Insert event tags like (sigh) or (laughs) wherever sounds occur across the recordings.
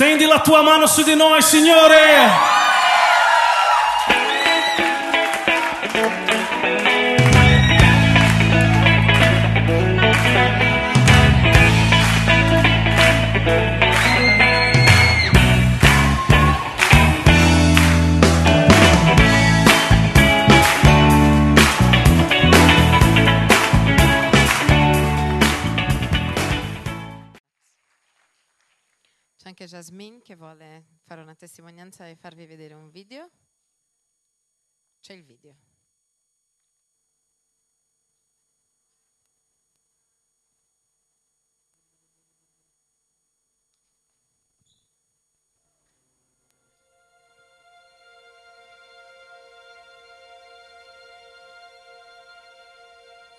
Stendi la tua mano su di noi, Signore. Anche Jasmine che vuole fare una testimonianza e farvi vedere un video. C'è il video.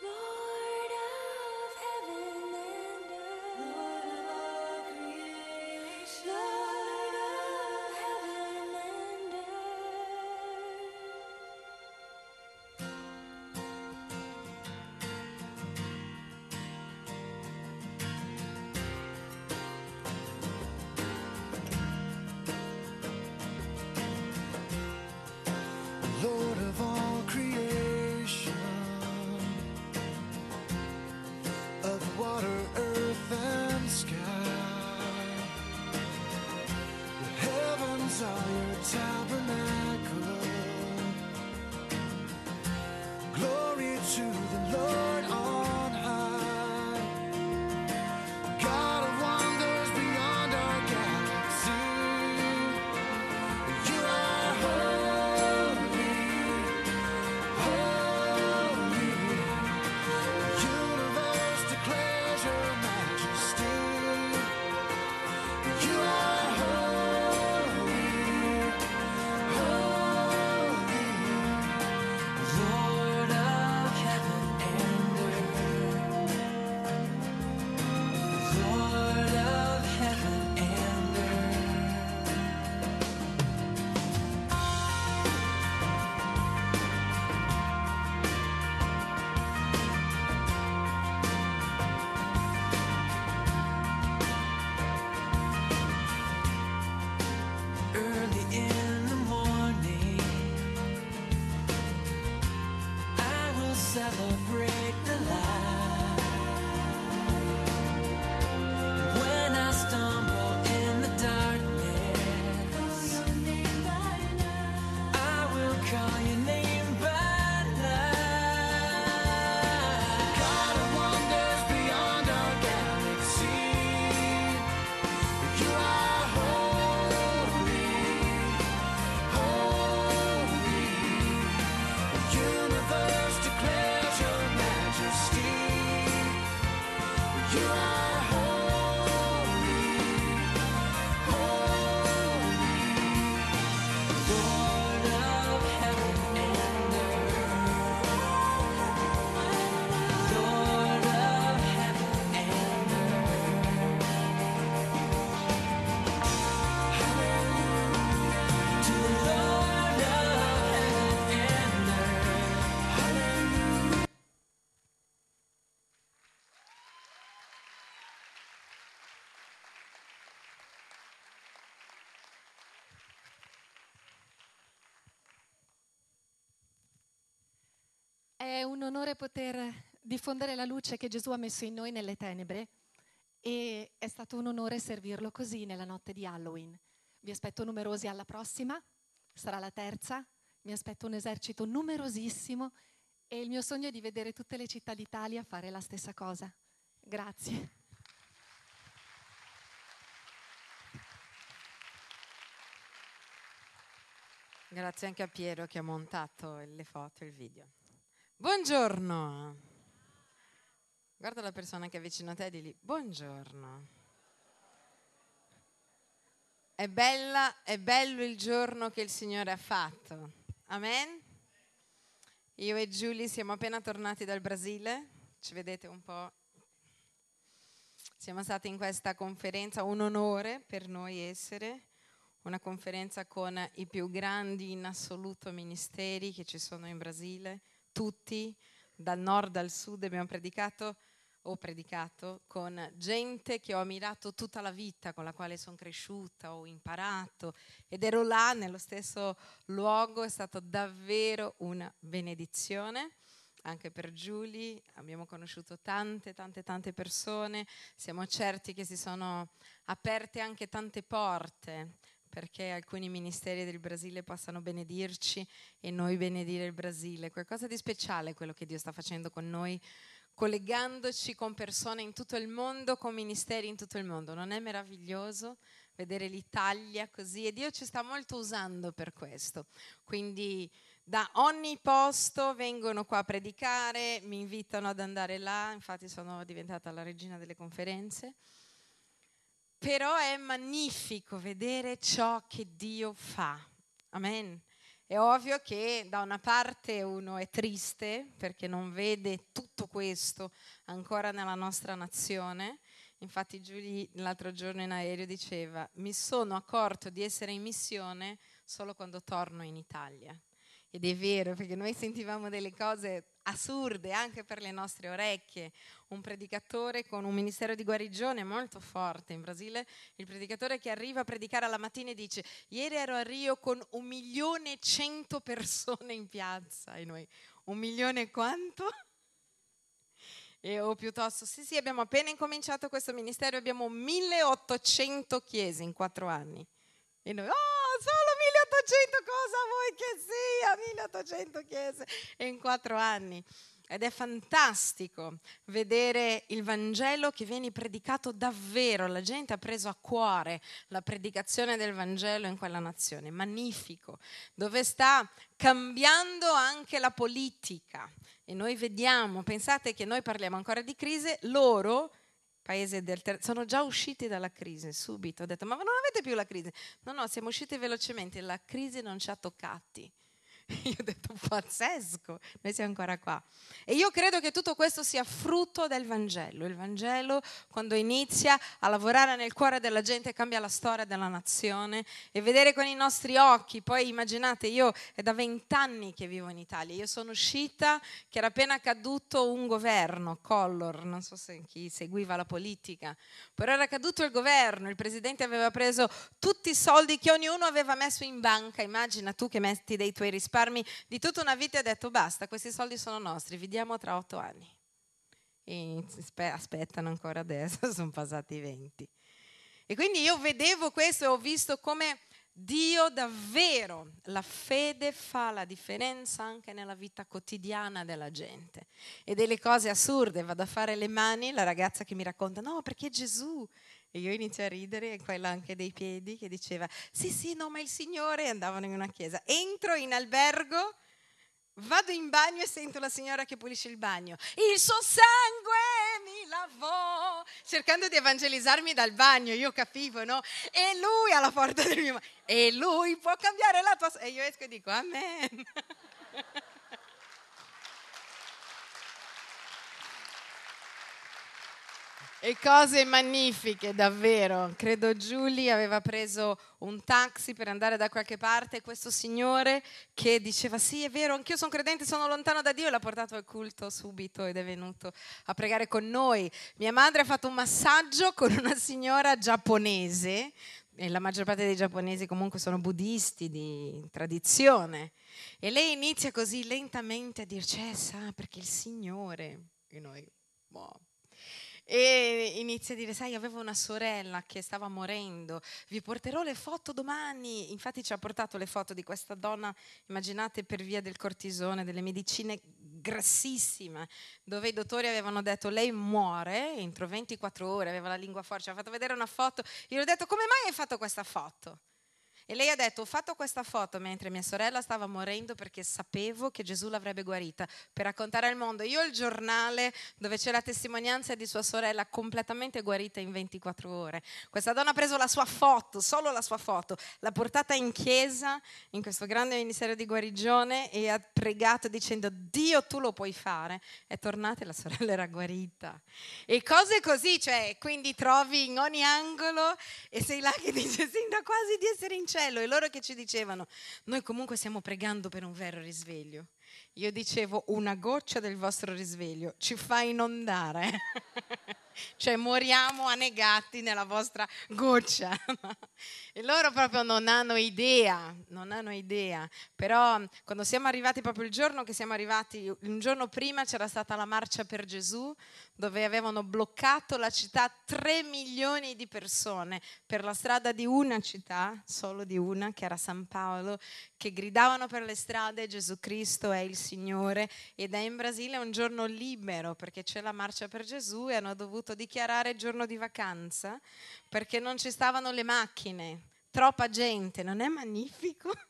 Lord un onore poter diffondere la luce che Gesù ha messo in noi nelle tenebre e è stato un onore servirlo così nella notte di Halloween. Vi aspetto numerosi alla prossima, sarà la terza, mi aspetto un esercito numerosissimo e il mio sogno è di vedere tutte le città d'Italia fare la stessa cosa. Grazie. Grazie anche a Piero che ha montato le foto e il video. Buongiorno. Guarda la persona che è vicino a te e di lì. Buongiorno. È bella, è bello il giorno che il Signore ha fatto. Amen. Io e Giulia siamo appena tornati dal Brasile. Ci vedete un po'. Siamo stati in questa conferenza, un onore per noi essere una conferenza con i più grandi in assoluto ministeri che ci sono in Brasile, tutti, dal nord al sud, abbiamo predicato ho predicato con gente che ho ammirato tutta la vita, con la quale sono cresciuta, ho imparato ed ero là nello stesso luogo, è stato davvero una benedizione. Anche per Giulia abbiamo conosciuto tante, tante, tante persone, siamo certi che si sono aperte anche tante porte perché alcuni ministeri del Brasile possano benedirci e noi benedire il Brasile. Qualcosa di speciale quello che Dio sta facendo con noi, collegandoci con persone in tutto il mondo, con ministeri in tutto il mondo. Non è meraviglioso vedere l'Italia così? E Dio ci sta molto usando per questo. Quindi da ogni posto vengono qua a predicare, mi invitano ad andare là, infatti sono diventata la regina delle conferenze. Però è magnifico vedere ciò che Dio fa. Amen. È ovvio che da una parte uno è triste perché non vede tutto questo ancora nella nostra nazione. Infatti Giulia l'altro giorno in aereo diceva, mi sono accorto di essere in missione solo quando torno in Italia. Ed è vero, perché noi sentivamo delle cose assurde anche per le nostre orecchie. Un predicatore con un ministero di guarigione molto forte in Brasile, il predicatore che arriva a predicare alla mattina e dice: Ieri ero a Rio con un milione e cento persone in piazza. E noi, un milione e quanto? E o piuttosto, sì, sì, abbiamo appena incominciato questo ministero, abbiamo 1800 chiese in quattro anni. E noi, oh, solo 1800, cosa vuoi che sia? 1800 chiese in quattro anni. Ed è fantastico vedere il Vangelo che viene predicato davvero. La gente ha preso a cuore la predicazione del Vangelo in quella nazione. Magnifico. Dove sta cambiando anche la politica. E noi vediamo, pensate che noi parliamo ancora di crisi, loro paese del ter- sono già usciti dalla crisi subito. Ho detto, ma non avete più la crisi? No, no, siamo usciti velocemente, la crisi non ci ha toccati. (laughs) Io ho detto, pazzesco, noi siamo ancora qua. E io credo che tutto questo sia frutto del Vangelo. Il Vangelo, quando inizia a lavorare nel cuore della gente, cambia la storia della nazione e vedere con i nostri occhi. Poi immaginate, io è da vent'anni che vivo in Italia. Io sono uscita che era appena caduto un governo, Collor, non so se chi seguiva la politica, però era caduto il governo, il presidente aveva preso tutti i soldi che ognuno aveva messo in banca. Immagina tu che metti dei tuoi risparmi di tutta una vita e ha detto basta, questi soldi sono nostri, vediamo tra otto anni. E spe- aspettano ancora adesso, (laughs) sono passati 20. E quindi io vedevo questo e ho visto come Dio davvero, la fede fa la differenza anche nella vita quotidiana della gente. E delle cose assurde, vado a fare le mani, la ragazza che mi racconta, no, perché Gesù e io inizio a ridere, e quella anche dei piedi che diceva, sì, sì, no, ma il Signore, e andavano in una chiesa. Entro in albergo, vado in bagno e sento la signora che pulisce il bagno. Il suo sangue mi lavò, cercando di evangelizzarmi dal bagno, io capivo, no? E lui alla porta del mio e lui può cambiare la tua... E io esco e dico, amen. (laughs) E cose magnifiche, davvero. Credo Giulia aveva preso un taxi per andare da qualche parte e questo signore che diceva sì, è vero, anch'io sono credente, sono lontano da Dio l'ha portato al culto subito ed è venuto a pregare con noi. Mia madre ha fatto un massaggio con una signora giapponese e la maggior parte dei giapponesi comunque sono buddisti di tradizione. E lei inizia così lentamente a dirci, eh, sa, perché il Signore, e noi, boh. E inizia a dire, sai, avevo una sorella che stava morendo, vi porterò le foto domani. Infatti ci ha portato le foto di questa donna, immaginate per via del cortisone, delle medicine grassissime, dove i dottori avevano detto lei muore entro 24 ore, aveva la lingua fuori, ci ha fatto vedere una foto. Io gli ho detto, come mai hai fatto questa foto? E lei ha detto, ho fatto questa foto mentre mia sorella stava morendo perché sapevo che Gesù l'avrebbe guarita per raccontare al mondo. Io ho il giornale dove c'è la testimonianza di sua sorella completamente guarita in 24 ore. Questa donna ha preso la sua foto, solo la sua foto, l'ha portata in chiesa, in questo grande ministero di guarigione e ha pregato dicendo, Dio tu lo puoi fare. È tornata e la sorella era guarita. E cose così, cioè, quindi trovi in ogni angolo e sei là che dice, sembra quasi di essere in cielo. E loro che ci dicevano, noi comunque stiamo pregando per un vero risveglio. Io dicevo una goccia del vostro risveglio ci fa inondare. (laughs) cioè moriamo annegati nella vostra goccia. (laughs) e loro proprio non hanno idea, non hanno idea. Però quando siamo arrivati proprio il giorno che siamo arrivati, un giorno prima c'era stata la marcia per Gesù, dove avevano bloccato la città 3 milioni di persone per la strada di una città, solo di una, che era San Paolo, che gridavano per le strade Gesù Cristo è il Signore ed è in Brasile un giorno libero perché c'è la marcia per Gesù e hanno dovuto dichiarare giorno di vacanza perché non ci stavano le macchine, troppa gente, non è magnifico? (laughs)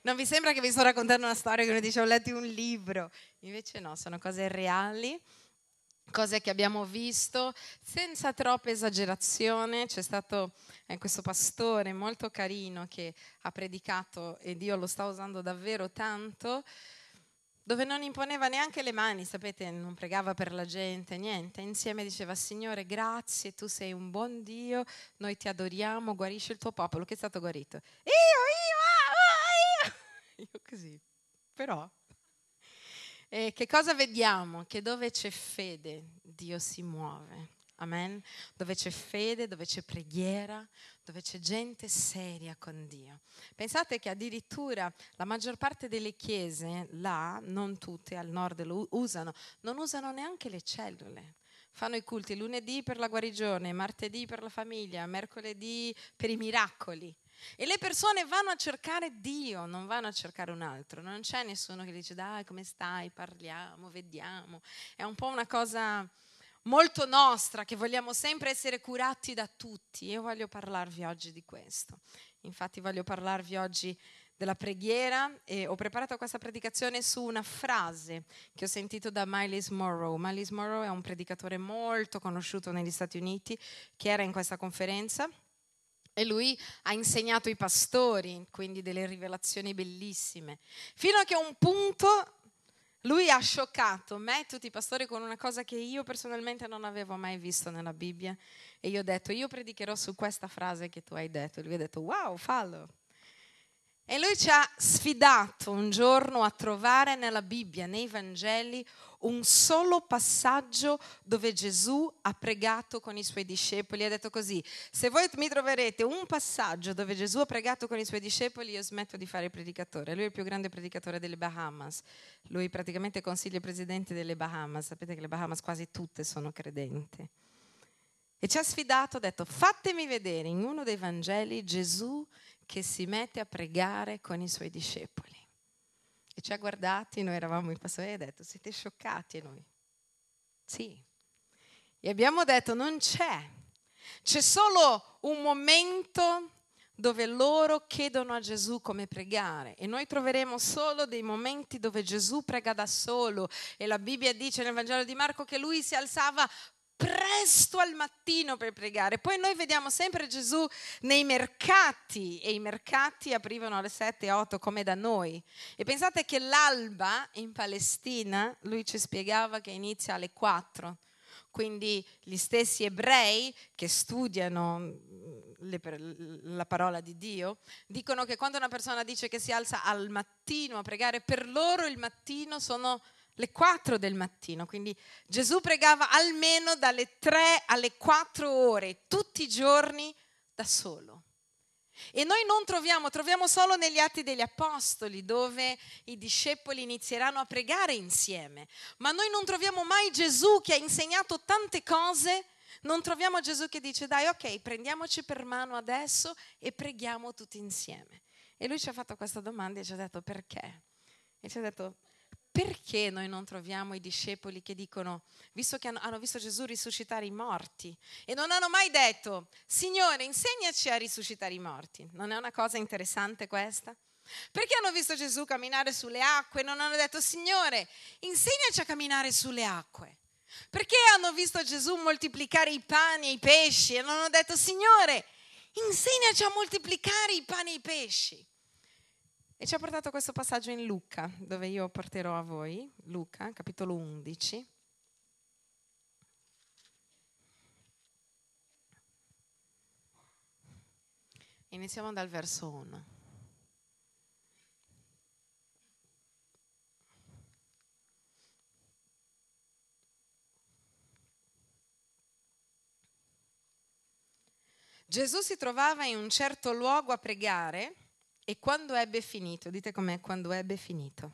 Non vi sembra che vi sto raccontando una storia che uno dice ho letto un libro? Invece no, sono cose reali cose che abbiamo visto senza troppa esagerazione. C'è stato eh, questo pastore molto carino che ha predicato e Dio lo sta usando davvero tanto, dove non imponeva neanche le mani, sapete, non pregava per la gente, niente. Insieme diceva, Signore, grazie, tu sei un buon Dio, noi ti adoriamo, guarisci il tuo popolo, che è stato guarito. Io, io, ah, ah, io. (laughs) Io così, però e che cosa vediamo? Che dove c'è fede, Dio si muove. Amen. Dove c'è fede, dove c'è preghiera, dove c'è gente seria con Dio. Pensate che addirittura la maggior parte delle chiese là, non tutte al nord lo usano, non usano neanche le cellule. Fanno i culti lunedì per la guarigione, martedì per la famiglia, mercoledì per i miracoli. E le persone vanno a cercare Dio, non vanno a cercare un altro. Non c'è nessuno che dice dai come stai, parliamo, vediamo. È un po' una cosa molto nostra che vogliamo sempre essere curati da tutti. Io voglio parlarvi oggi di questo. Infatti voglio parlarvi oggi della preghiera e ho preparato questa predicazione su una frase che ho sentito da Miles Morrow. Miles Morrow è un predicatore molto conosciuto negli Stati Uniti che era in questa conferenza e lui ha insegnato i pastori, quindi delle rivelazioni bellissime, fino a che un punto lui ha scioccato me e tutti i pastori con una cosa che io personalmente non avevo mai visto nella Bibbia. E io ho detto, io predicherò su questa frase che tu hai detto. E lui ha detto, wow, fallo. E lui ci ha sfidato un giorno a trovare nella Bibbia, nei Vangeli, un solo passaggio dove Gesù ha pregato con i suoi discepoli. Ha detto così, se voi mi troverete un passaggio dove Gesù ha pregato con i suoi discepoli, io smetto di fare il predicatore. Lui è il più grande predicatore delle Bahamas. Lui praticamente consiglia i presidenti delle Bahamas. Sapete che le Bahamas quasi tutte sono credenti. E ci ha sfidato, ha detto, fatemi vedere in uno dei Vangeli Gesù che si mette a pregare con i suoi discepoli. E ci ha guardati, noi eravamo i pastori e ha detto, siete scioccati noi? Sì. E abbiamo detto, non c'è. C'è solo un momento dove loro chiedono a Gesù come pregare e noi troveremo solo dei momenti dove Gesù prega da solo e la Bibbia dice nel Vangelo di Marco che lui si alzava presto al mattino per pregare. Poi noi vediamo sempre Gesù nei mercati e i mercati aprivano alle 7, 8 come da noi. E pensate che l'alba in Palestina, lui ci spiegava che inizia alle 4. Quindi gli stessi ebrei che studiano le, la parola di Dio dicono che quando una persona dice che si alza al mattino a pregare, per loro il mattino sono le 4 del mattino, quindi Gesù pregava almeno dalle 3 alle 4 ore tutti i giorni da solo. E noi non troviamo, troviamo solo negli atti degli apostoli dove i discepoli inizieranno a pregare insieme, ma noi non troviamo mai Gesù che ha insegnato tante cose, non troviamo Gesù che dice dai ok, prendiamoci per mano adesso e preghiamo tutti insieme. E lui ci ha fatto questa domanda e ci ha detto perché? E ci ha detto perché noi non troviamo i discepoli che dicono, visto che hanno, visto Gesù risuscitare i morti, e non hanno mai detto, Signore, insegnaci a risuscitare i morti? Non è una cosa interessante questa? Perché hanno visto Gesù camminare sulle acque e non hanno detto, Signore, insegnaci a camminare sulle acque? Perché hanno visto Gesù moltiplicare i pani e i pesci e non hanno detto, Signore, insegnaci a moltiplicare i pani e i pesci? E ci ha portato questo passaggio in Luca, dove io porterò a voi, Luca, capitolo 11. Iniziamo dal verso 1. Gesù si trovava in un certo luogo a pregare e quando ebbe finito, dite com'è quando ebbe finito.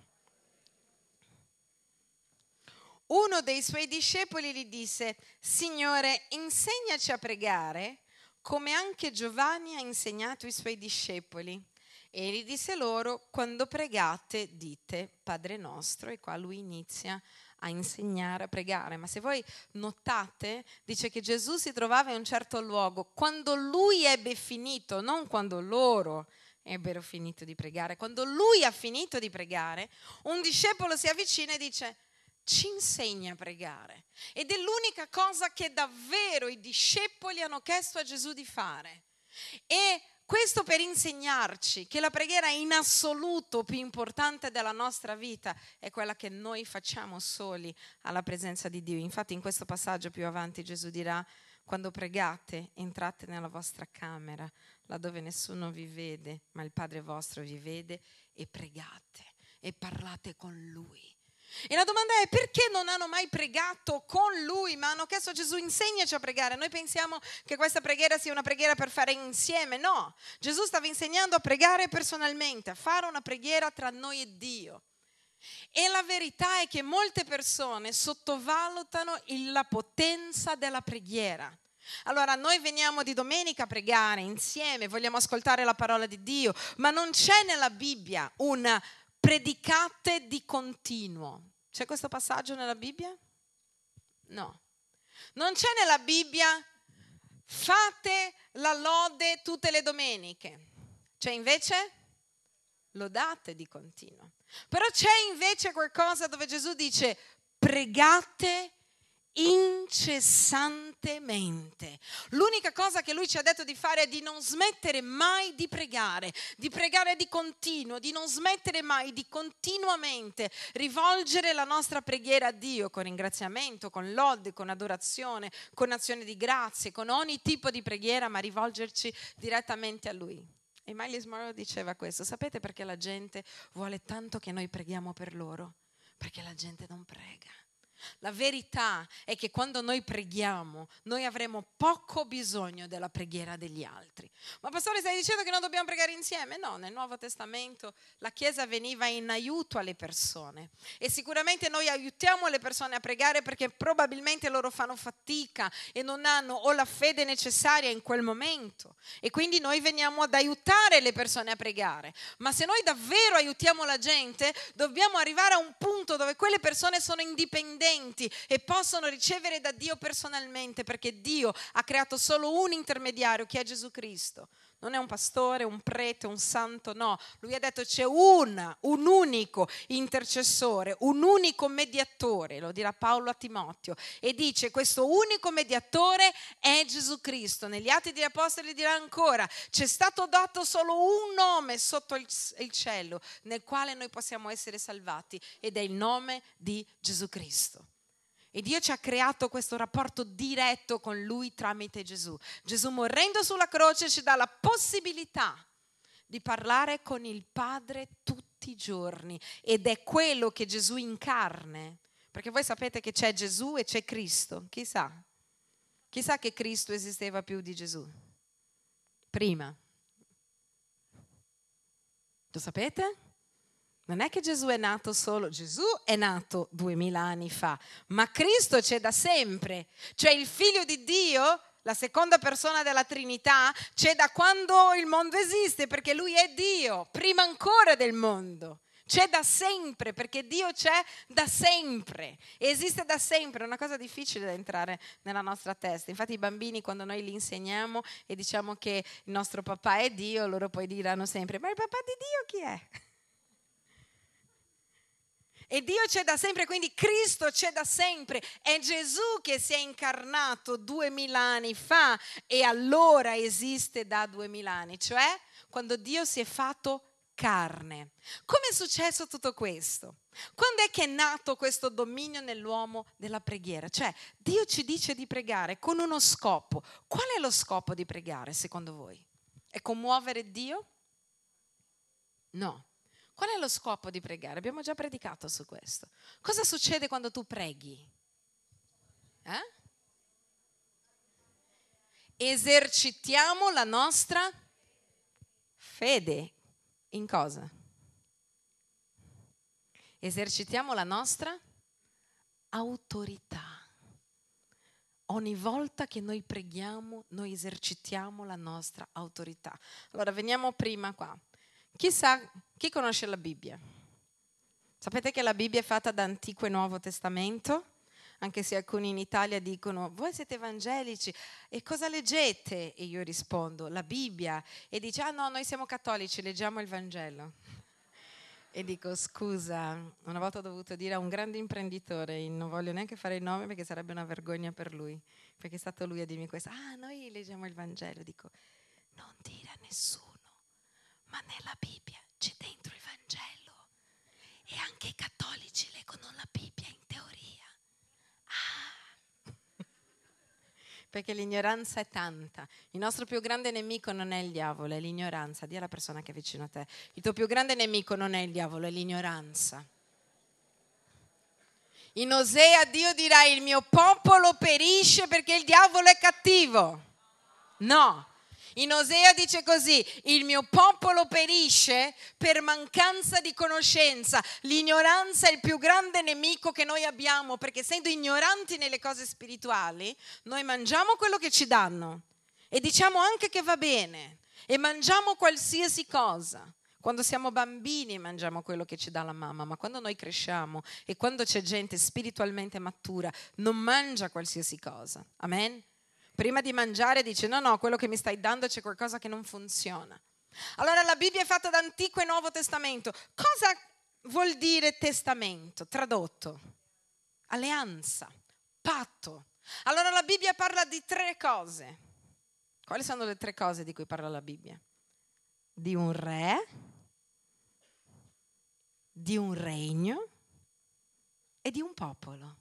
Uno dei suoi discepoli gli disse, Signore, insegnaci a pregare come anche Giovanni ha insegnato i suoi discepoli. E gli disse loro, quando pregate dite Padre nostro, e qua lui inizia a insegnare a pregare. Ma se voi notate, dice che Gesù si trovava in un certo luogo quando lui ebbe finito, non quando loro ebbero finito di pregare. Quando lui ha finito di pregare, un discepolo si avvicina e dice, ci insegna a pregare. Ed è l'unica cosa che davvero i discepoli hanno chiesto a Gesù di fare. E questo per insegnarci che la preghiera in assoluto più importante della nostra vita è quella che noi facciamo soli alla presenza di Dio. Infatti in questo passaggio più avanti Gesù dirà, quando pregate entrate nella vostra camera, laddove nessuno vi vede, ma il Padre vostro vi vede, e pregate e parlate con Lui. E la domanda è perché non hanno mai pregato con lui, ma hanno chiesto a Gesù insegnaci a pregare. Noi pensiamo che questa preghiera sia una preghiera per fare insieme, no. Gesù stava insegnando a pregare personalmente, a fare una preghiera tra noi e Dio. E la verità è che molte persone sottovalutano la potenza della preghiera. Allora, noi veniamo di domenica a pregare insieme, vogliamo ascoltare la parola di Dio, ma non c'è nella Bibbia un predicate di continuo. C'è questo passaggio nella Bibbia? No. Non c'è nella Bibbia fate la lode tutte le domeniche. C'è invece lodate di continuo. Però c'è invece qualcosa dove Gesù dice pregate incessantemente. L'unica cosa che lui ci ha detto di fare è di non smettere mai di pregare, di pregare di continuo, di non smettere mai di continuamente rivolgere la nostra preghiera a Dio con ringraziamento, con lode, con adorazione, con azione di grazie, con ogni tipo di preghiera, ma rivolgerci direttamente a lui. E Miles Monroe diceva questo, sapete perché la gente vuole tanto che noi preghiamo per loro? Perché la gente non prega. La verità è che quando noi preghiamo, noi avremo poco bisogno della preghiera degli altri. Ma pastore, stai dicendo che non dobbiamo pregare insieme? No, nel Nuovo Testamento la Chiesa veniva in aiuto alle persone e sicuramente noi aiutiamo le persone a pregare perché probabilmente loro fanno fatica e non hanno o la fede necessaria in quel momento e quindi noi veniamo ad aiutare le persone a pregare. Ma se noi davvero aiutiamo la gente, dobbiamo arrivare a un punto dove quelle persone sono indipendenti e possono ricevere da Dio personalmente perché Dio ha creato solo un intermediario che è Gesù Cristo. Non è un pastore, un prete, un santo, no. Lui ha detto c'è un, un unico intercessore, un unico mediatore, lo dirà Paolo a Timoteo. E dice questo unico mediatore è Gesù Cristo. Negli Atti degli Apostoli dirà ancora, c'è stato dato solo un nome sotto il, il cielo nel quale noi possiamo essere salvati ed è il nome di Gesù Cristo. E Dio ci ha creato questo rapporto diretto con Lui tramite Gesù. Gesù morendo sulla croce ci dà la possibilità di parlare con il Padre tutti i giorni ed è quello che Gesù incarne. Perché voi sapete che c'è Gesù e c'è Cristo, chissà. Chissà che Cristo esisteva più di Gesù. Prima. Lo sapete? Non è che Gesù è nato solo, Gesù è nato duemila anni fa, ma Cristo c'è da sempre, cioè il figlio di Dio, la seconda persona della Trinità, c'è da quando il mondo esiste, perché lui è Dio, prima ancora del mondo. C'è da sempre, perché Dio c'è da sempre, esiste da sempre, è una cosa difficile da entrare nella nostra testa. Infatti i bambini quando noi li insegniamo e diciamo che il nostro papà è Dio, loro poi diranno sempre, ma il papà di Dio chi è? E Dio c'è da sempre, quindi Cristo c'è da sempre. È Gesù che si è incarnato duemila anni fa e allora esiste da duemila anni, cioè quando Dio si è fatto carne. Come è successo tutto questo? Quando è che è nato questo dominio nell'uomo della preghiera? Cioè, Dio ci dice di pregare con uno scopo. Qual è lo scopo di pregare secondo voi? È commuovere Dio? No. Qual è lo scopo di pregare? Abbiamo già predicato su questo. Cosa succede quando tu preghi? Eh? esercitiamo la nostra fede. In cosa? Esercitiamo la nostra autorità. Ogni volta che noi preghiamo, noi esercitiamo la nostra autorità. Allora, veniamo prima qua. Chi sa, chi conosce la Bibbia? Sapete che la Bibbia è fatta da Antico e Nuovo Testamento? Anche se alcuni in Italia dicono, voi siete evangelici e cosa leggete? E io rispondo, la Bibbia. E dice, ah no, noi siamo cattolici, leggiamo il Vangelo. E dico, scusa, una volta ho dovuto dire a un grande imprenditore, non voglio neanche fare il nome perché sarebbe una vergogna per lui, perché è stato lui a dirmi questo, ah, noi leggiamo il Vangelo. Dico, non dire a nessuno, ma nella Bibbia c'è dentro il Vangelo. E anche i cattolici leggono la Bibbia in teoria. Ah! Perché l'ignoranza è tanta. Il nostro più grande nemico non è il diavolo, è l'ignoranza. Dì alla persona che è vicino a te. Il tuo più grande nemico non è il diavolo, è l'ignoranza. In Osea Dio dirà il mio popolo perisce perché il diavolo è cattivo. No. In Osea dice così, il mio popolo perisce per mancanza di conoscenza. L'ignoranza è il più grande nemico che noi abbiamo perché essendo ignoranti nelle cose spirituali, noi mangiamo quello che ci danno e diciamo anche che va bene e mangiamo qualsiasi cosa. Quando siamo bambini mangiamo quello che ci dà la mamma, ma quando noi cresciamo e quando c'è gente spiritualmente matura non mangia qualsiasi cosa. Amen? Prima di mangiare dice no, no, quello che mi stai dando c'è qualcosa che non funziona. Allora la Bibbia è fatta da Antico e Nuovo Testamento. Cosa vuol dire testamento? Tradotto. Alleanza, patto. Allora la Bibbia parla di tre cose. Quali sono le tre cose di cui parla la Bibbia? Di un re, di un regno e di un popolo.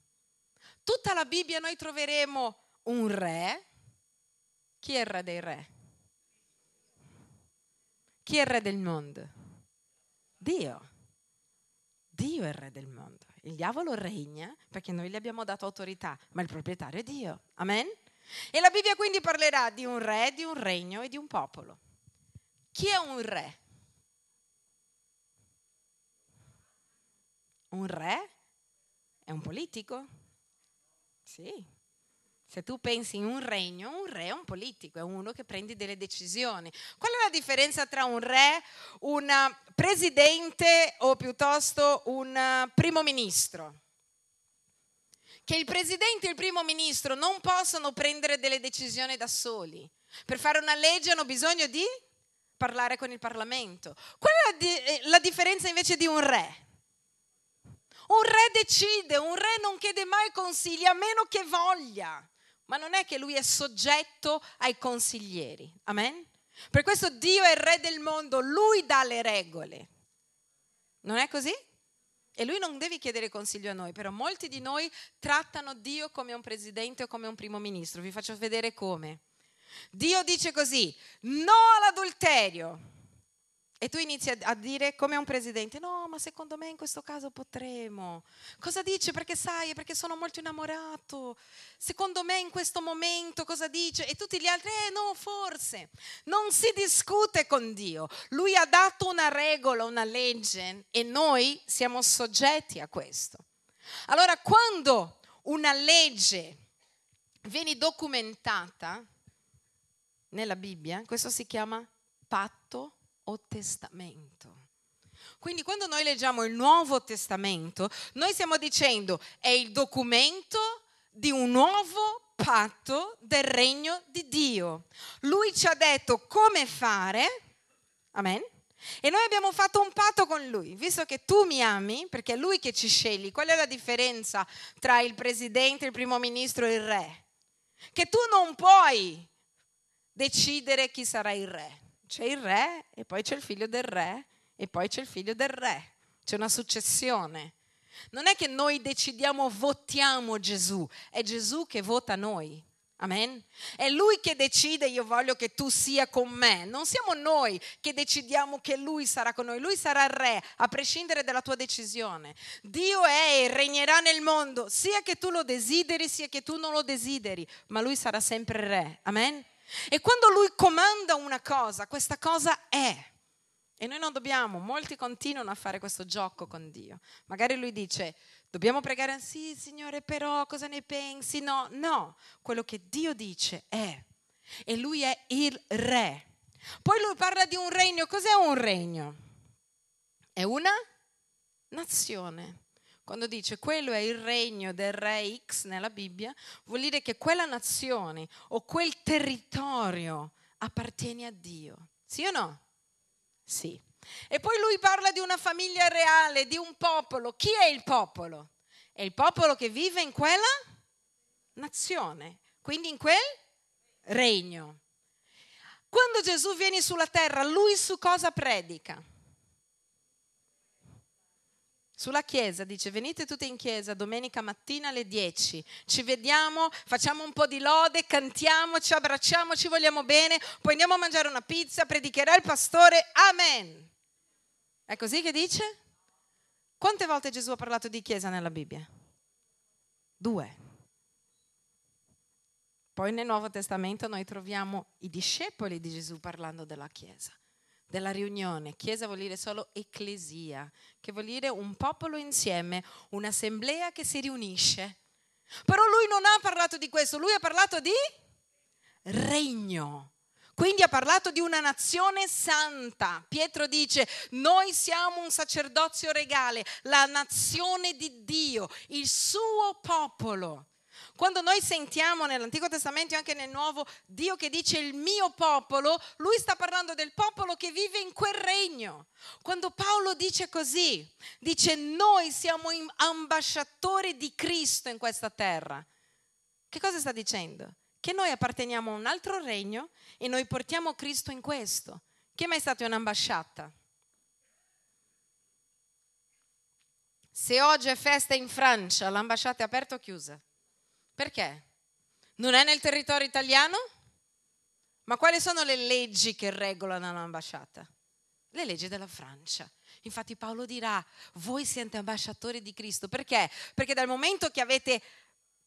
Tutta la Bibbia noi troveremo un re. Chi è il re dei re? Chi è il re del mondo? Dio. Dio è il re del mondo. Il diavolo regna perché noi gli abbiamo dato autorità, ma il proprietario è Dio. Amen? E la Bibbia quindi parlerà di un re, di un regno e di un popolo. Chi è un re? Un re è un politico? Sì. Se tu pensi in un regno, un re è un politico, è uno che prende delle decisioni. Qual è la differenza tra un re, un presidente o piuttosto un primo ministro? Che il presidente e il primo ministro non possono prendere delle decisioni da soli. Per fare una legge hanno bisogno di parlare con il Parlamento. Qual è la, di- la differenza invece di un re? Un re decide, un re non chiede mai consigli a meno che voglia, ma non è che lui è soggetto ai consiglieri. Amen? Per questo Dio è il re del mondo, lui dà le regole. Non è così? E lui non deve chiedere consiglio a noi, però molti di noi trattano Dio come un presidente o come un primo ministro. Vi faccio vedere come. Dio dice così, no all'adulterio. E tu inizi a, dire come un presidente, no, ma secondo me in questo caso potremo. Cosa dice? Perché sai, perché sono molto innamorato. Secondo me in questo momento cosa dice? E tutti gli altri, eh no, forse. Non si discute con Dio. Lui ha dato una regola, una legge e noi siamo soggetti a questo. Allora, quando una legge viene documentata nella Bibbia, questo si chiama patto o testamento. Quindi quando noi leggiamo il Nuovo Testamento, noi stiamo dicendo è il documento di un nuovo patto del regno di Dio. Lui ci ha detto come fare, amen, e noi abbiamo fatto un patto con lui, visto che tu mi ami, perché è lui che ci scegli. Qual è la differenza tra il presidente, il primo ministro e il re? Che tu non puoi decidere chi sarà il re. C'è il re e poi c'è il figlio del re e poi c'è il figlio del re. C'è una successione. Non è che noi decidiamo, votiamo Gesù, è Gesù che vota noi. Amen? È lui che decide io voglio che tu sia con me. Non siamo noi che decidiamo che lui sarà con noi. Lui sarà il re, a prescindere dalla tua decisione. Dio è e regnerà nel mondo, sia che tu lo desideri, sia che tu non lo desideri, ma lui sarà sempre il re. Amen? E quando lui comanda una cosa, questa cosa è. E noi non dobbiamo, molti continuano a fare questo gioco con Dio. Magari lui dice, dobbiamo pregare, sì Signore, però cosa ne pensi? No, no, quello che Dio dice è. E lui è il re. Poi lui parla di un regno. Cos'è un regno? È una nazione. Quando dice quello è il regno del re X nella Bibbia, vuol dire che quella nazione o quel territorio appartiene a Dio. Sì o no? Sì. E poi lui parla di una famiglia reale, di un popolo. Chi è il popolo? È il popolo che vive in quella nazione, quindi in quel regno. Quando Gesù viene sulla terra, lui su cosa predica? Sulla chiesa dice venite tutti in chiesa domenica mattina alle 10, ci vediamo, facciamo un po' di lode, cantiamo, ci abbracciamo, ci vogliamo bene, poi andiamo a mangiare una pizza, predicherà il pastore, amen. È così che dice? Quante volte Gesù ha parlato di chiesa nella Bibbia? Due. Poi nel Nuovo Testamento noi troviamo i discepoli di Gesù parlando della chiesa della riunione. Chiesa vuol dire solo ecclesia, che vuol dire un popolo insieme, un'assemblea che si riunisce. Però lui non ha parlato di questo, lui ha parlato di regno. Quindi ha parlato di una nazione santa. Pietro dice, noi siamo un sacerdozio regale, la nazione di Dio, il suo popolo. Quando noi sentiamo nell'Antico Testamento e anche nel Nuovo Dio che dice il mio popolo, lui sta parlando del popolo che vive in quel regno. Quando Paolo dice così, dice noi siamo ambasciatori di Cristo in questa terra. Che cosa sta dicendo? Che noi apparteniamo a un altro regno e noi portiamo Cristo in questo. Chi è mai stato un'ambasciata? Se oggi è festa in Francia, l'ambasciata è aperta o chiusa? Perché? Non è nel territorio italiano? Ma quali sono le leggi che regolano l'ambasciata? Le leggi della Francia. Infatti Paolo dirà, voi siete ambasciatori di Cristo. Perché? Perché dal momento che avete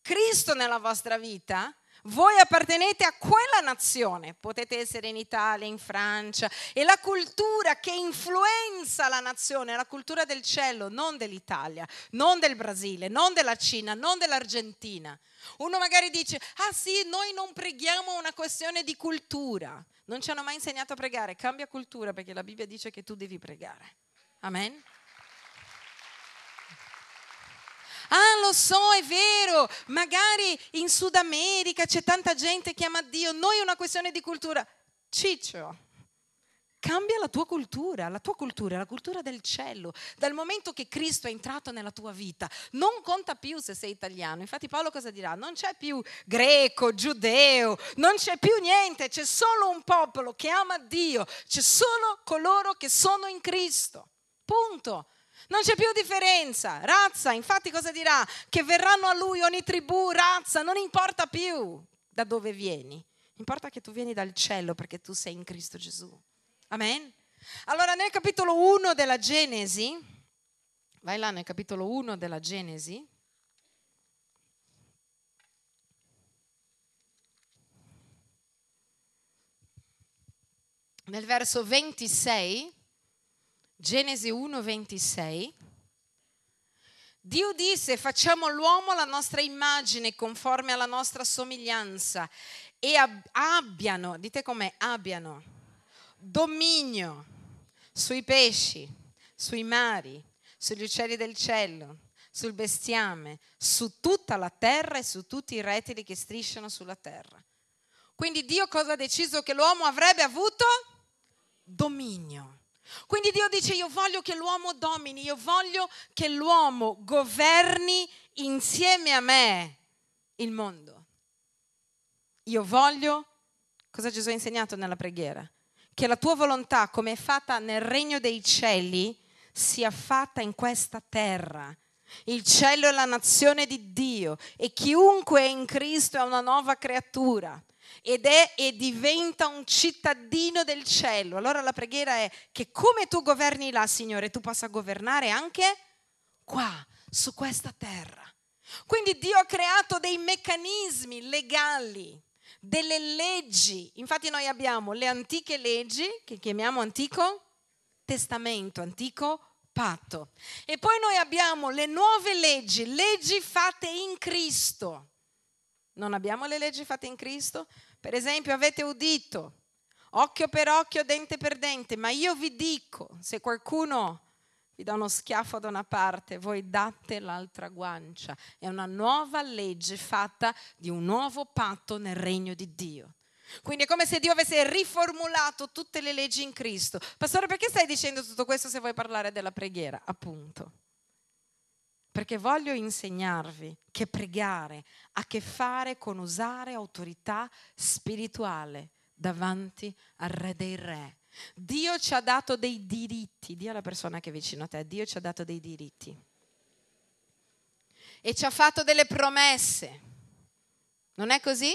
Cristo nella vostra vita, voi appartenete a quella nazione, potete essere in Italia, in Francia, e la cultura che influenza la nazione è la cultura del cielo, non dell'Italia, non del Brasile, non della Cina, non dell'Argentina. Uno magari dice, ah sì, noi non preghiamo una questione di cultura. Non ci hanno mai insegnato a pregare, cambia cultura perché la Bibbia dice che tu devi pregare. Amen. Ah, lo so, è vero, magari in Sud America c'è tanta gente che ama Dio, noi è una questione di cultura. Ciccio, cambia la tua cultura, la tua cultura è la cultura del cielo. Dal momento che Cristo è entrato nella tua vita, non conta più se sei italiano. Infatti Paolo cosa dirà? Non c'è più greco, giudeo, non c'è più niente, c'è solo un popolo che ama Dio, c'è solo coloro che sono in Cristo. Punto. Non c'è più differenza, razza, infatti cosa dirà? Che verranno a lui ogni tribù, razza, non importa più da dove vieni, importa che tu vieni dal cielo perché tu sei in Cristo Gesù. Amen? Allora nel capitolo 1 della Genesi, vai là nel capitolo 1 della Genesi, nel verso 26, Genesi 1, 26, Dio disse facciamo l'uomo alla nostra immagine, conforme alla nostra somiglianza, e ab- abbiano, dite com'è, abbiano, dominio sui pesci, sui mari, sugli uccelli del cielo, sul bestiame, su tutta la terra e su tutti i rettili che strisciano sulla terra. Quindi Dio cosa ha deciso che l'uomo avrebbe avuto? Dominio. Quindi Dio dice io voglio che l'uomo domini, io voglio che l'uomo governi insieme a me il mondo. Io voglio, cosa Gesù ha insegnato nella preghiera? Che la tua volontà, come è fatta nel regno dei cieli, sia fatta in questa terra. Il cielo è la nazione di Dio e chiunque è in Cristo è una nuova creatura ed è e diventa un cittadino del cielo. Allora la preghiera è che come tu governi là, Signore, tu possa governare anche qua, su questa terra. Quindi Dio ha creato dei meccanismi legali delle leggi. Infatti noi abbiamo le antiche leggi, che chiamiamo Antico Testamento, Antico Patto. E poi noi abbiamo le nuove leggi, leggi fatte in Cristo. Non abbiamo le leggi fatte in Cristo? Per esempio, avete udito, occhio per occhio, dente per dente, ma io vi dico, se qualcuno vi dà uno schiaffo da una parte, voi date l'altra guancia. È una nuova legge fatta di un nuovo patto nel regno di Dio. Quindi è come se Dio avesse riformulato tutte le leggi in Cristo. Pastore, perché stai dicendo tutto questo se vuoi parlare della preghiera? Appunto. Perché voglio insegnarvi che pregare ha a che fare con usare autorità spirituale davanti al Re dei Re. Dio ci ha dato dei diritti, di alla persona che è vicino a te, Dio ci ha dato dei diritti. E ci ha fatto delle promesse. Non è così?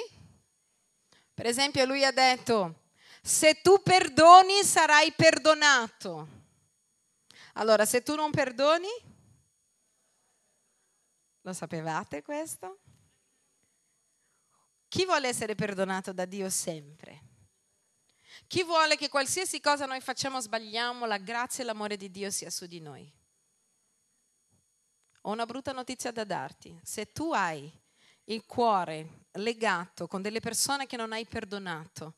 Per esempio lui ha detto, se tu perdoni sarai perdonato. Allora, se tu non perdoni, lo sapevate questo? Chi vuole essere perdonato da Dio sempre? Chi vuole che qualsiasi cosa noi facciamo sbagliamo, la grazia e l'amore di Dio sia su di noi? Ho una brutta notizia da darti. Se tu hai il cuore legato con delle persone che non hai perdonato,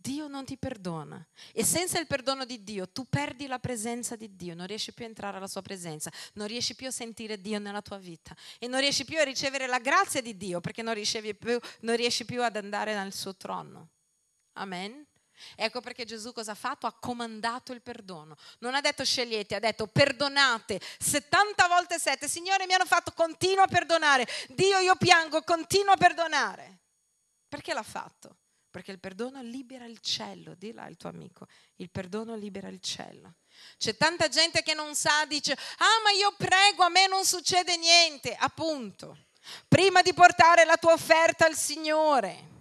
Dio non ti perdona. E senza il perdono di Dio tu perdi la presenza di Dio, non riesci più a entrare alla sua presenza, non riesci più a sentire Dio nella tua vita e non riesci più a ricevere la grazia di Dio perché non più, non riesci più ad andare nel suo trono. Amen. Ecco perché Gesù cosa ha fatto? Ha comandato il perdono. Non ha detto scegliete, ha detto perdonate 70 volte 7. Signore mi hanno fatto, continua a perdonare. Dio io piango, continua a perdonare. Perché l'ha fatto? Perché il perdono libera il cielo, dilla al tuo amico, il perdono libera il cielo. C'è tanta gente che non sa, dice, ah ma io prego, a me non succede niente. Appunto, prima di portare la tua offerta al Signore,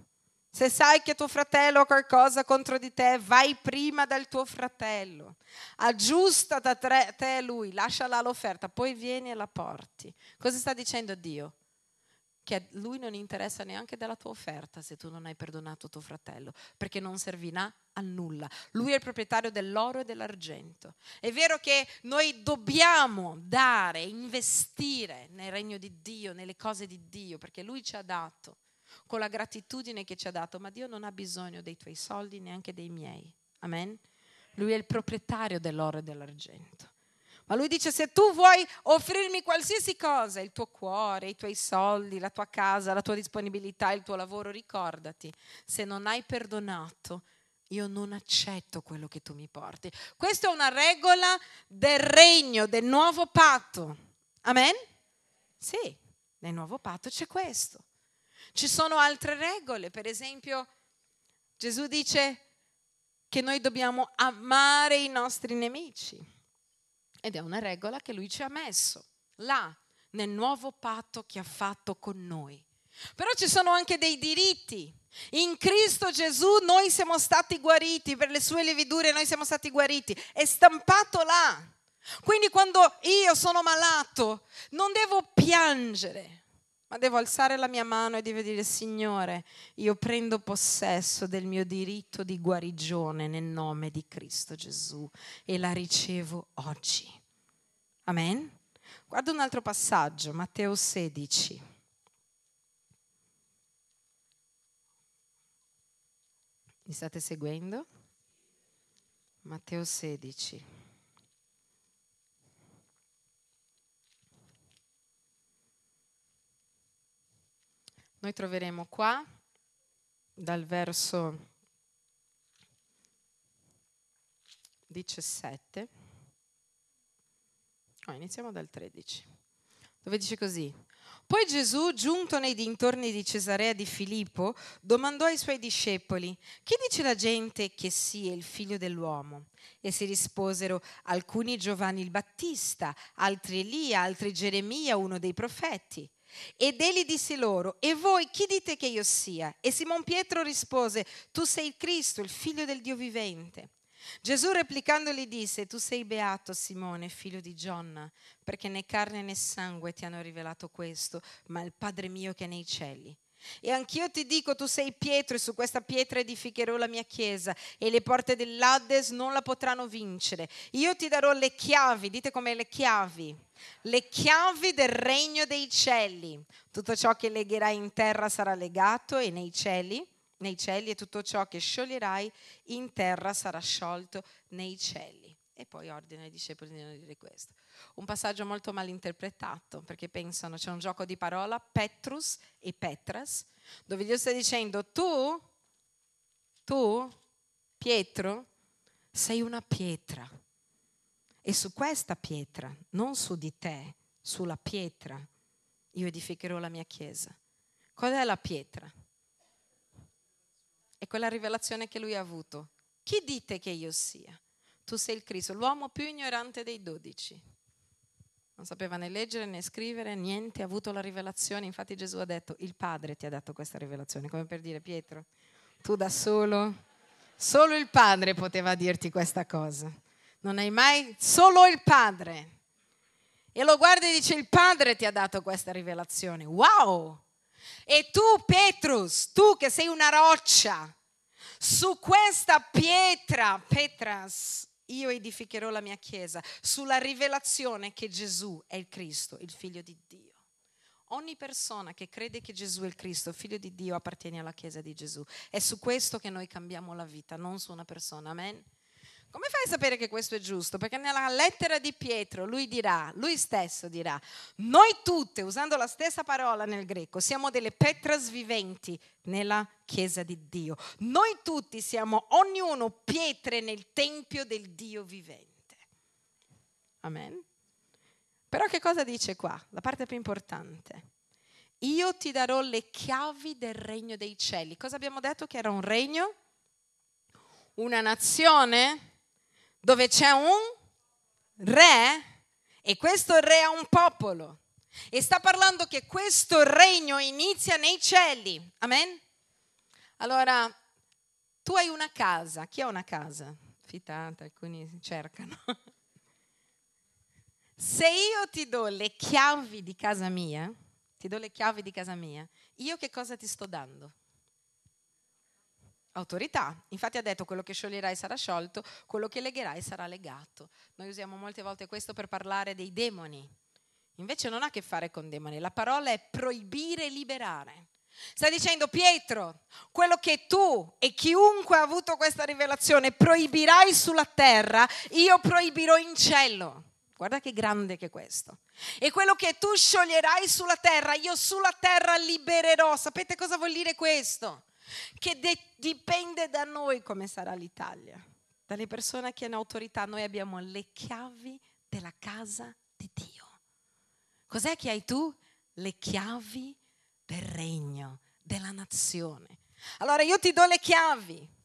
se sai che tuo fratello ha qualcosa contro di te, vai prima dal tuo fratello, aggiusta da te lui, lascia là l'offerta, poi vieni e la porti. Cosa sta dicendo Dio? Che a lui non interessa neanche della tua offerta se tu non hai perdonato tuo fratello, perché non servirà a nulla. Lui è il proprietario dell'oro e dell'argento. È vero che noi dobbiamo dare, investire nel regno di Dio, nelle cose di Dio, perché lui ci ha dato con la gratitudine che ci ha dato, ma Dio non ha bisogno dei tuoi soldi, neanche dei miei. Amen? Lui è il proprietario dell'oro e dell'argento. Ma lui dice, se tu vuoi offrirmi qualsiasi cosa, il tuo cuore, i tuoi soldi, la tua casa, la tua disponibilità, il tuo lavoro, ricordati, se non hai perdonato, io non accetto quello che tu mi porti. Questa è una regola del regno, del nuovo patto. Amen? Sì, nel nuovo patto c'è questo. Ci sono altre regole, per esempio Gesù dice che noi dobbiamo amare i nostri nemici ed è una regola che lui ci ha messo là nel nuovo patto che ha fatto con noi. Però ci sono anche dei diritti. In Cristo Gesù noi siamo stati guariti, per le sue lividure noi siamo stati guariti. È stampato là. Quindi quando io sono malato non devo piangere, ma devo alzare la mia mano e devo dire, Signore, io prendo possesso del mio diritto di guarigione nel nome di Cristo Gesù e la ricevo oggi. Amen? Guarda un altro passaggio, Matteo 16. Mi state seguendo? Matteo 16. Noi troveremo qua dal verso 17. No, iniziamo dal 13, dove dice così. Poi Gesù, giunto nei dintorni di Cesarea di Filippo, domandò ai suoi discepoli, chi dice la gente che sia il figlio dell'uomo? E si risposero, alcuni Giovanni il Battista, altri Elia, altri Geremia, uno dei profeti. Ed egli disse loro, e voi chi dite che io sia? E Simon Pietro rispose, tu sei il Cristo, il figlio del Dio vivente. Gesù replicando gli disse, tu sei beato Simone, figlio di Gionna, perché né carne né sangue ti hanno rivelato questo, ma il Padre mio che è nei cieli. E anch'io ti dico, tu sei Pietro e su questa pietra edificherò la mia chiesa e le porte dell'Ades non la potranno vincere. Io ti darò le chiavi, dite come le chiavi, le chiavi del regno dei cieli. Tutto ciò che legherai in terra sarà legato e nei cieli, nei cieli e tutto ciò che scioglierai in terra sarà sciolto nei cieli. E poi ordina ai discepoli di non dire questo. Un passaggio molto mal interpretato perché pensano c'è un gioco di parola, Petrus e Petras, dove Dio sta dicendo tu, tu, Pietro, sei una pietra e su questa pietra, non su di te, sulla pietra, io edificherò la mia chiesa. Qual è la pietra? È quella rivelazione che lui ha avuto. Chi dite che io sia? Tu sei il Cristo, l'uomo più ignorante dei dodici. Non sapeva né leggere né scrivere, niente, ha avuto la rivelazione. Infatti Gesù ha detto, il Padre ti ha dato questa rivelazione, come per dire Pietro, tu da solo, solo il Padre poteva dirti questa cosa. Non hai mai, solo il Padre. E lo guarda e dice, il Padre ti ha dato questa rivelazione. Wow! E tu, Petrus, tu che sei una roccia, su questa pietra, Petras, io edificherò la mia chiesa, sulla rivelazione che Gesù è il Cristo, il figlio di Dio. Ogni persona che crede che Gesù è il Cristo, figlio di Dio, appartiene alla Chiesa di Gesù. È su questo che noi cambiamo la vita, non su una persona. Amen. Come fai a sapere che questo è giusto? Perché nella lettera di Pietro lui dirà, lui stesso dirà, noi tutte, usando la stessa parola nel greco, siamo delle petras viventi nella Chiesa di Dio. Noi tutti siamo ognuno pietre nel tempio del Dio vivente. Amen. Però che cosa dice qua? La parte più importante. Io ti darò le chiavi del regno dei cieli. Cosa abbiamo detto che era un regno? Una nazione dove c'è un re e questo re ha un popolo. E sta parlando che questo regno inizia nei cieli. Amen? Allora, tu hai una casa. Chi ha una casa? Fittata, alcuni cercano. Se io ti do le chiavi di casa mia, ti do le chiavi di casa mia, io che cosa ti sto dando? Autorità. Infatti ha detto quello che scioglierai sarà sciolto, quello che legherai sarà legato. Noi usiamo molte volte questo per parlare dei demoni. Invece non ha a che fare con demoni, la parola è proibire e liberare. Sta dicendo Pietro, quello che tu e chiunque ha avuto questa rivelazione proibirai sulla terra, io proibirò in cielo. Guarda che grande che è questo. E quello che tu scioglierai sulla terra, io sulla terra libererò. Sapete cosa vuol dire questo? Che de- dipende da noi come sarà l'Italia. Dalle persone che hanno autorità, noi abbiamo le chiavi della casa di Dio. Cos'è che hai tu? Le chiavi del regno, della nazione. Allora io ti do le chiavi.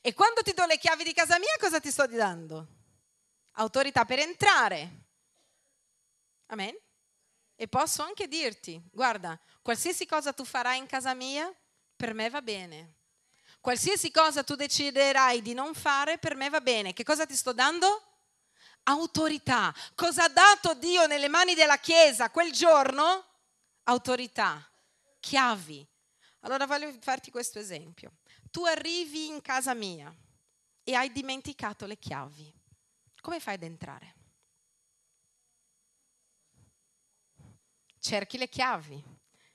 E quando ti do le chiavi di casa mia, cosa ti sto dando? Autorità per entrare. Amen. E posso anche dirti, guarda, qualsiasi cosa tu farai in casa mia, per me va bene. Qualsiasi cosa tu deciderai di non fare, per me va bene. Che cosa ti sto dando? Autorità. Cosa ha dato Dio nelle mani della Chiesa quel giorno? Autorità, chiavi. Allora voglio farti questo esempio. Tu arrivi in casa mia e hai dimenticato le chiavi. Come fai ad entrare? Cerchi le chiavi,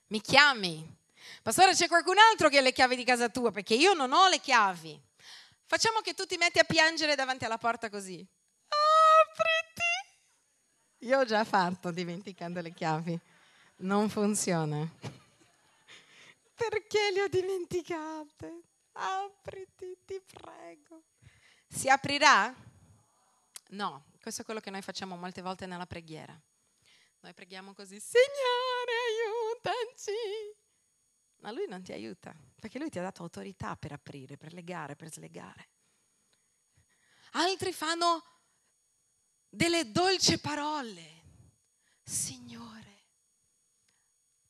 mi chiami. Pastore, c'è qualcun altro che ha le chiavi di casa tua? Perché io non ho le chiavi. Facciamo che tu ti metti a piangere davanti alla porta così. Apriti! Io ho già fatto dimenticando le chiavi. Non funziona. Perché le ho dimenticate? Apriti, ti prego. Si aprirà? No, questo è quello che noi facciamo molte volte nella preghiera. Noi preghiamo così, Signore, aiutaci. Ma lui non ti aiuta, perché lui ti ha dato autorità per aprire, per legare, per slegare. Altri fanno delle dolci parole. Signore,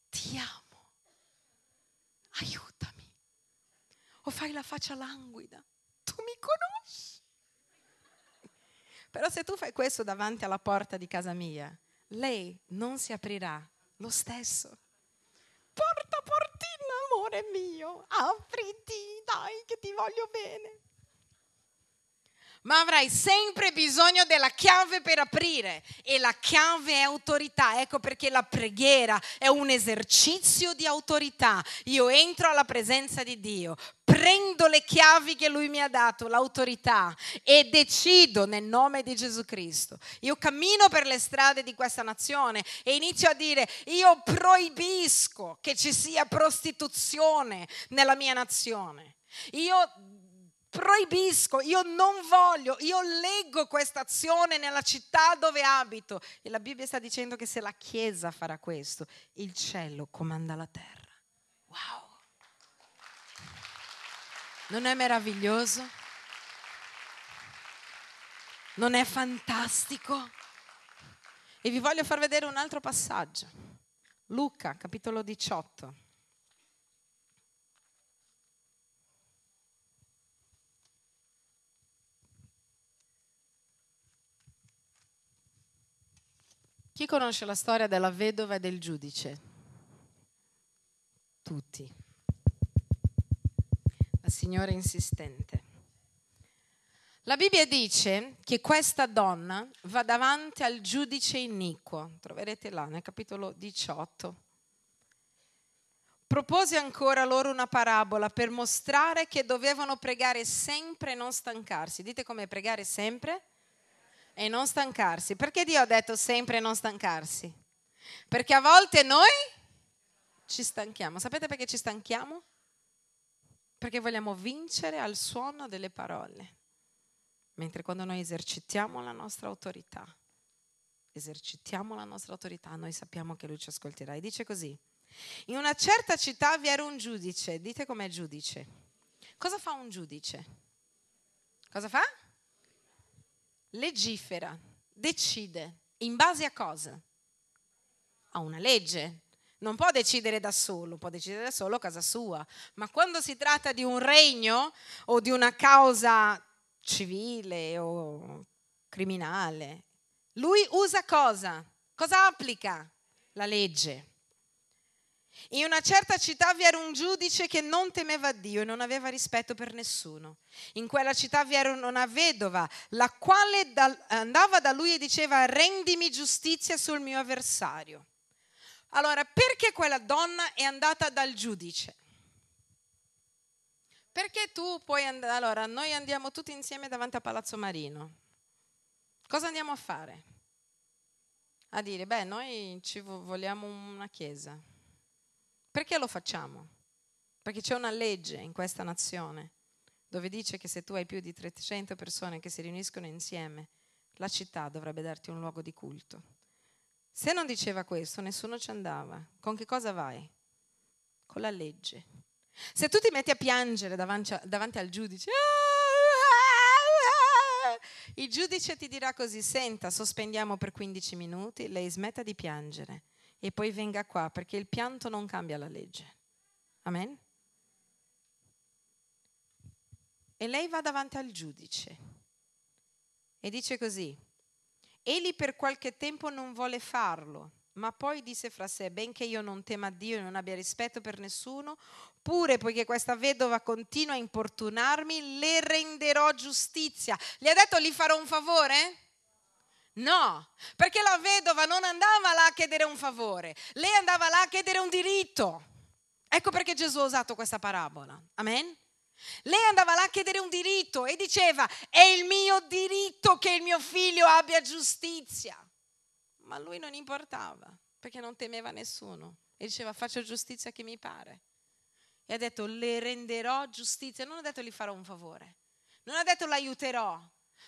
ti amo, aiutami. O fai la faccia languida, tu mi conosci. Però se tu fai questo davanti alla porta di casa mia, lei non si aprirà lo stesso. Porta, portina, amore mio, apriti, dai, che ti voglio bene. Ma avrai sempre bisogno della chiave per aprire e la chiave è autorità. Ecco perché la preghiera è un esercizio di autorità. Io entro alla presenza di Dio, prendo le chiavi che Lui mi ha dato, l'autorità, e decido nel nome di Gesù Cristo. Io cammino per le strade di questa nazione e inizio a dire, io proibisco che ci sia prostituzione nella mia nazione. Io proibisco, io non voglio, io leggo questa azione nella città dove abito. E la Bibbia sta dicendo che se la Chiesa farà questo, il cielo comanda la terra. Wow! Non è meraviglioso? Non è fantastico? E vi voglio far vedere un altro passaggio. Luca, capitolo 18. Chi conosce la storia della vedova e del giudice? Tutti. La signora insistente. La Bibbia dice che questa donna va davanti al giudice iniquo, troverete là nel capitolo 18. Propose ancora loro una parabola per mostrare che dovevano pregare sempre e non stancarsi. Dite come pregare sempre? E non stancarsi. Perché Dio ha detto sempre non stancarsi? Perché a volte noi ci stanchiamo. Sapete perché ci stanchiamo? Perché vogliamo vincere al suono delle parole. Mentre quando noi esercitiamo la nostra autorità, esercitiamo la nostra autorità, noi sappiamo che Lui ci ascolterà. E dice così, in una certa città vi era un giudice, dite com'è giudice. Cosa fa un giudice? Cosa fa? Legifera, decide, in base a cosa? A una legge. Non può decidere da solo, può decidere da solo a casa sua, ma quando si tratta di un regno o di una causa civile o criminale, lui usa cosa? Cosa applica? La legge. In una certa città vi era un giudice che non temeva Dio e non aveva rispetto per nessuno. In quella città vi era una vedova, la quale da- andava da lui e diceva rendimi giustizia sul mio avversario. Allora, perché quella donna è andata dal giudice? Perché tu puoi andare... Allora, noi andiamo tutti insieme davanti a Palazzo Marino. Cosa andiamo a fare? A dire, beh, noi ci vo- vogliamo una chiesa. Perché lo facciamo? Perché c'è una legge in questa nazione dove dice che se tu hai più di 300 persone che si riuniscono insieme, la città dovrebbe darti un luogo di culto. Se non diceva questo, nessuno ci andava. Con che cosa vai? Con la legge. Se tu ti metti a piangere davanti, davanti al giudice, il giudice ti dirà così, senta, sospendiamo per 15 minuti, lei smetta di piangere e poi venga qua perché il pianto non cambia la legge. Amen? E lei va davanti al giudice e dice così, egli per qualche tempo non vuole farlo, ma poi disse fra sé, benché io non tema Dio e non abbia rispetto per nessuno, pure poiché questa vedova continua a importunarmi, le renderò giustizia. Gli ha detto, gli farò un favore? No, perché la vedova non andava là a chiedere un favore, lei andava là a chiedere un diritto. Ecco perché Gesù ha usato questa parabola. Amen? Lei andava là a chiedere un diritto e diceva, è il mio diritto che il mio figlio abbia giustizia. Ma a lui non importava, perché non temeva nessuno. E diceva, faccio giustizia che mi pare. E ha detto, le renderò giustizia. Non ha detto, gli farò un favore. Non ha detto, l'aiuterò.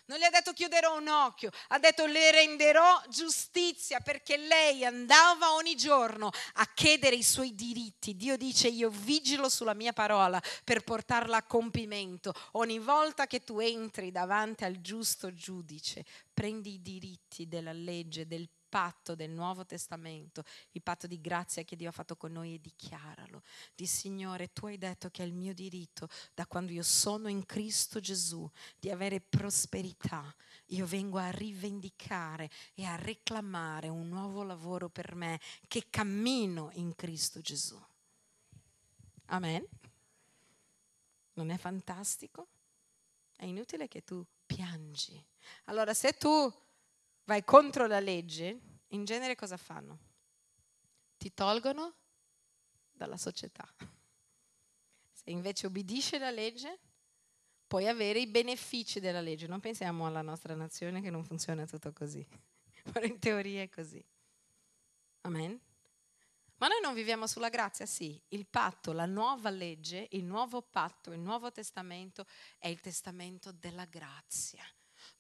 Non gli ha detto chiuderò un occhio, ha detto le renderò giustizia perché lei andava ogni giorno a chiedere i suoi diritti. Dio dice io vigilo sulla mia parola per portarla a compimento. Ogni volta che tu entri davanti al giusto giudice, prendi i diritti della legge, del patto del Nuovo Testamento, il patto di grazia che Dio ha fatto con noi e dichiaralo. Di Signore, tu hai detto che è il mio diritto da quando io sono in Cristo Gesù di avere prosperità. Io vengo a rivendicare e a reclamare un nuovo lavoro per me che cammino in Cristo Gesù. Amen. Non è fantastico? È inutile che tu piangi. Allora, se tu vai contro la legge, in genere cosa fanno? Ti tolgono dalla società. Se invece obbedisci alla legge, puoi avere i benefici della legge. Non pensiamo alla nostra nazione che non funziona tutto così, (laughs) ma in teoria è così. Amen. Ma noi non viviamo sulla grazia, sì. Il patto, la nuova legge, il nuovo patto, il nuovo testamento è il testamento della grazia,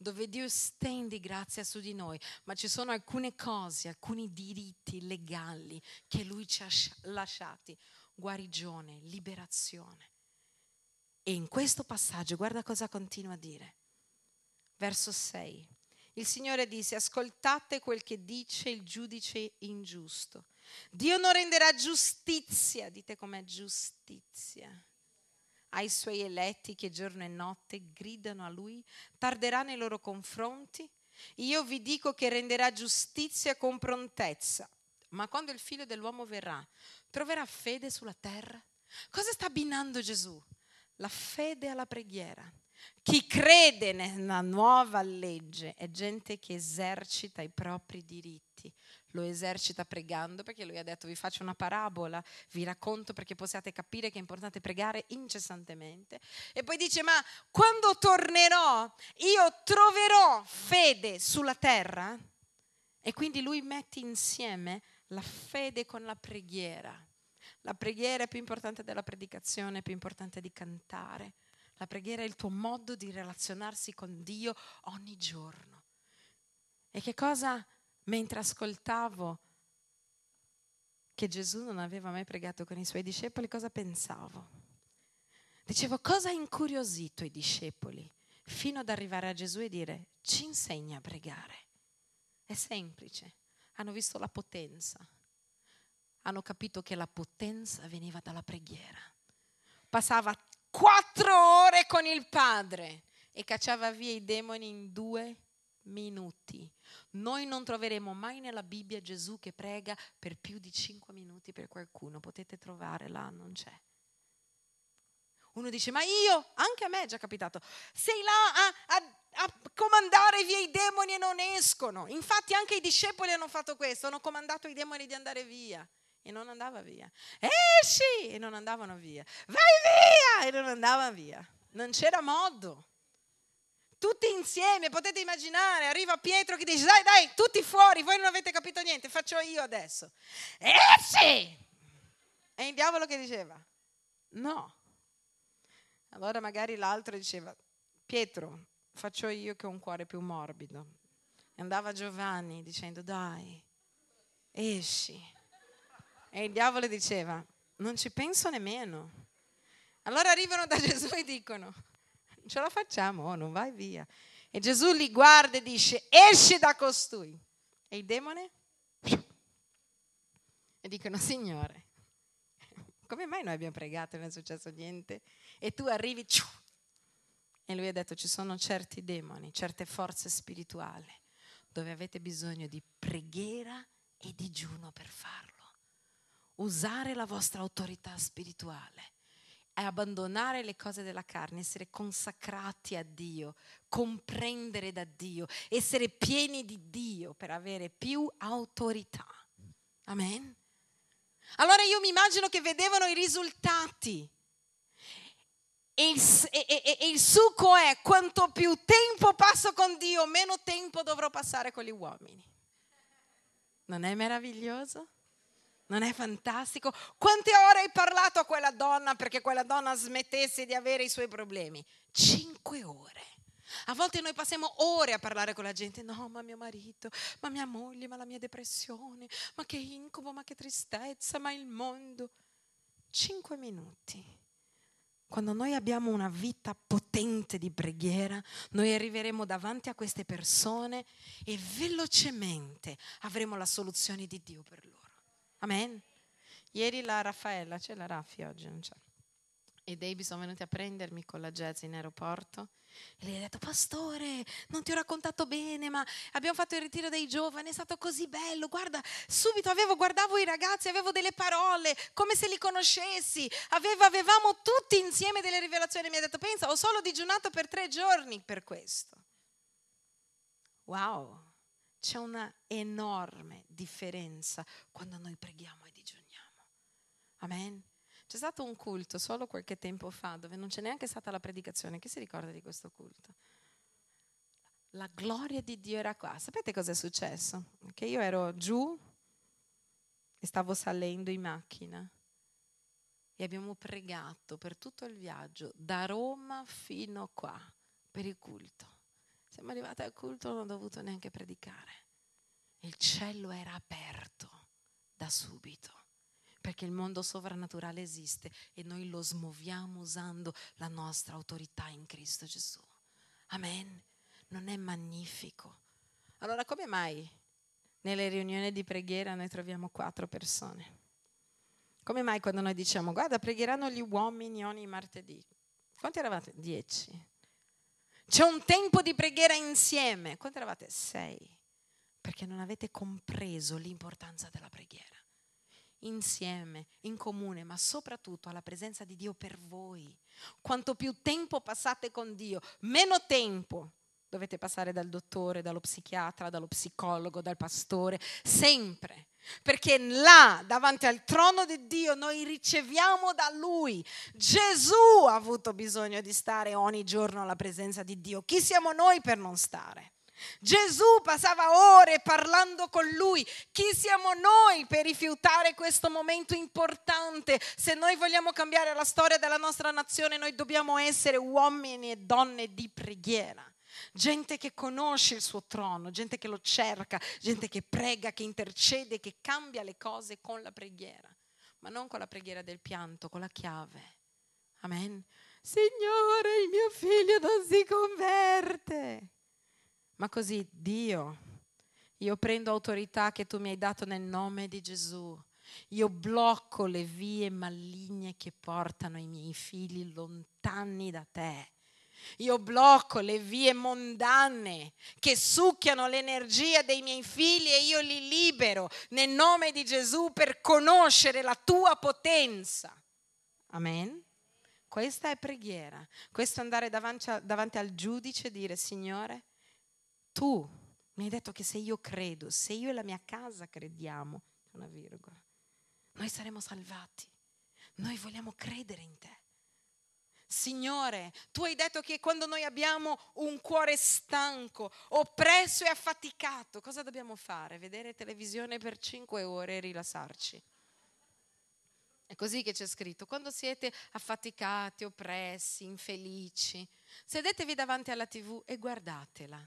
dove Dio stendi grazia su di noi, ma ci sono alcune cose, alcuni diritti legali che Lui ci ha sci- lasciati, guarigione, liberazione. E in questo passaggio, guarda cosa continua a dire. Verso 6. Il Signore disse, ascoltate quel che dice il giudice ingiusto. Dio non renderà giustizia, dite com'è giustizia, ai suoi eletti che giorno e notte gridano a Lui, tarderà nei loro confronti. Io vi dico che renderà giustizia con prontezza. Ma quando il figlio dell'uomo verrà, troverà fede sulla terra? Cosa sta abbinando Gesù? La fede alla preghiera. Chi crede nella nuova legge è gente che esercita i propri diritti. Lo esercita pregando perché lui ha detto vi faccio una parabola, vi racconto perché possiate capire che è importante pregare incessantemente. E poi dice ma quando tornerò io troverò fede sulla terra? E quindi lui mette insieme la fede con la preghiera. La preghiera è più importante della predicazione, è più importante di cantare. La preghiera è il tuo modo di relazionarsi con Dio ogni giorno. E che cosa, mentre ascoltavo che Gesù non aveva mai pregato con i suoi discepoli, cosa pensavo? Dicevo, cosa ha incuriosito i discepoli fino ad arrivare a Gesù e dire, ci insegna a pregare? È semplice, hanno visto la potenza, hanno capito che la potenza veniva dalla preghiera. Passava quattro ore con il padre e cacciava via i demoni in due minuti. Noi non troveremo mai nella Bibbia Gesù che prega per più di cinque minuti per qualcuno. Potete trovare là, non c'è. Uno dice, ma io, anche a me è già capitato, sei là a, a- a comandare via i demoni e non escono. Infatti anche i discepoli hanno fatto questo, hanno comandato i demoni di andare via e non andava via. Esci e non andavano via. Vai via e non andava via. Non c'era modo. Tutti insieme, potete immaginare, arriva Pietro che dice, dai, dai, tutti fuori, voi non avete capito niente, faccio io adesso. Esci! E il diavolo che diceva? No. Allora magari l'altro diceva, Pietro, faccio io che ho un cuore più morbido. E andava Giovanni dicendo, dai, esci. E il diavolo diceva, non ci penso nemmeno. Allora arrivano da (laughs) Gesù e dicono, ce la facciamo, oh, non vai via. E Gesù li guarda e dice, esci da costui. E i demoni? E dicono, Signore, come mai noi abbiamo pregato e non è successo niente? E tu arrivi, e lui ha detto, ci sono certi demoni, certe forze spirituali, dove avete bisogno di preghiera e digiuno per farlo usare la vostra autorità spirituale e abbandonare le cose della carne, essere consacrati a Dio, comprendere da Dio, essere pieni di Dio per avere più autorità. Amen. Allora io mi immagino che vedevano i risultati. E il, e- e- e il succo è quanto più tempo passo con Dio, meno tempo dovrò passare con gli uomini. Non è meraviglioso? Non è fantastico? Quante ore hai parlato a quella donna perché quella donna smettesse di avere i suoi problemi? Cinque ore. A volte noi passiamo ore a parlare con la gente, no, ma mio marito, ma mia moglie, ma la mia depressione, ma che incubo, ma che tristezza, ma il mondo. Cinque minuti. Quando noi abbiamo una vita potente di preghiera, noi arriveremo davanti a queste persone e velocemente avremo la soluzione di Dio per loro. Amen. Ieri la Raffaella, c'è la Raffi oggi? Non c'è. E Debbie sono venuti a prendermi con la jazz in aeroporto e lei ha detto, pastore, non ti ho raccontato bene, ma abbiamo fatto il ritiro dei giovani, è stato così bello, guarda, subito avevo, guardavo i ragazzi, avevo delle parole, come se li conoscessi, Avevo- avevamo tutti insieme delle rivelazioni, mi ha detto, pensa, ho solo digiunato per tre giorni per questo. Wow, c'è una enorme differenza quando noi preghiamo e digiuniamo. Amen. C'è stato un culto solo qualche tempo fa dove non c'è neanche stata la predicazione. Chi si ricorda di questo culto? La gloria di Dio era qua. Sapete cosa è successo? Che io ero giù e stavo salendo in macchina e abbiamo pregato per tutto il viaggio, da Roma fino qua, per il culto. Siamo arrivati al culto non ho dovuto neanche predicare. Il cielo era aperto da subito perché il mondo sovrannaturale esiste e noi lo smuoviamo usando la nostra autorità in Cristo Gesù. Amen. Non è magnifico. Allora come mai nelle riunioni di preghiera noi troviamo quattro persone? Come mai quando noi diciamo guarda pregheranno gli uomini ogni martedì? Quanti eravate? Dieci. C'è un tempo di preghiera insieme. Quanti eravate? Sei. Perché non avete compreso l'importanza della preghiera insieme, in comune, ma soprattutto alla presenza di Dio per voi. Quanto più tempo passate con Dio, meno tempo dovete passare dal dottore, dallo psichiatra, dallo psicologo, dal pastore, sempre. Perché là, davanti al trono di Dio, noi riceviamo da Lui. Gesù ha avuto bisogno di stare ogni giorno alla presenza di Dio. Chi siamo noi per non stare? Gesù passava ore parlando con lui. Chi siamo noi per rifiutare questo momento importante? Se noi vogliamo cambiare la storia della nostra nazione, noi dobbiamo essere uomini e donne di preghiera. Gente che conosce il suo trono, gente che lo cerca, gente che prega, che intercede, che cambia le cose con la preghiera, ma non con la preghiera del pianto, con la chiave. Amen. Signore, il mio figlio non si converte. Ma così, Dio, io prendo autorità che tu mi hai dato nel nome di Gesù. Io blocco le vie maligne che portano i miei figli lontani da te. Io blocco le vie mondane che succhiano l'energia dei miei figli e io li libero nel nome di Gesù per conoscere la tua potenza. Amen. Questa è preghiera. Questo è andare davanti, davanti al giudice e dire, Signore, tu mi hai detto che se io credo, se io e la mia casa crediamo, una virgola, noi saremo salvati. Noi vogliamo credere in te. Signore, tu hai detto che quando noi abbiamo un cuore stanco, oppresso e affaticato, cosa dobbiamo fare? Vedere televisione per cinque ore e rilassarci. È così che c'è scritto. Quando siete affaticati, oppressi, infelici, sedetevi davanti alla tv e guardatela.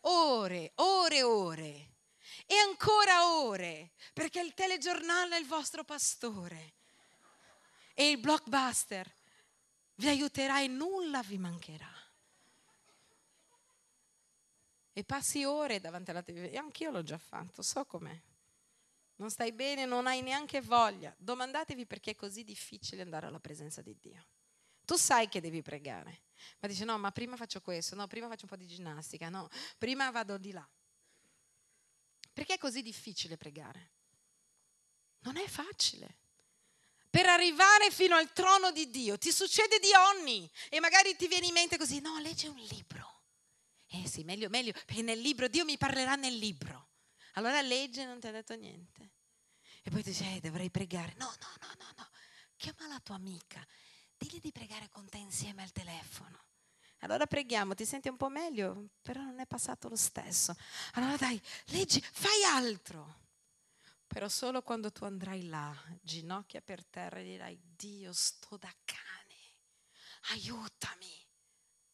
Ore, ore, ore. E ancora ore, perché il telegiornale è il vostro pastore. E il blockbuster vi aiuterà e nulla vi mancherà. E passi ore davanti alla tv. E anch'io l'ho già fatto, so com'è. Non stai bene, non hai neanche voglia. Domandatevi perché è così difficile andare alla presenza di Dio. Tu sai che devi pregare, ma dici no, ma prima faccio questo, no, prima faccio un po' di ginnastica, no, prima vado di là. Perché è così difficile pregare? Non è facile. Per arrivare fino al trono di Dio ti succede di ogni e magari ti viene in mente così, no, leggi un libro. Eh sì, meglio, meglio, perché nel libro Dio mi parlerà nel libro. Allora leggi e non ti ha detto niente. E poi tu dici, eh, dovrei pregare. No, no, no, no, no. Chiama la tua amica, digli di pregare con te insieme al telefono. Allora preghiamo, ti senti un po' meglio, però non è passato lo stesso. Allora dai, leggi, fai altro. Però solo quando tu andrai là, ginocchia per terra, e dirai, Dio, sto da cane, aiutami.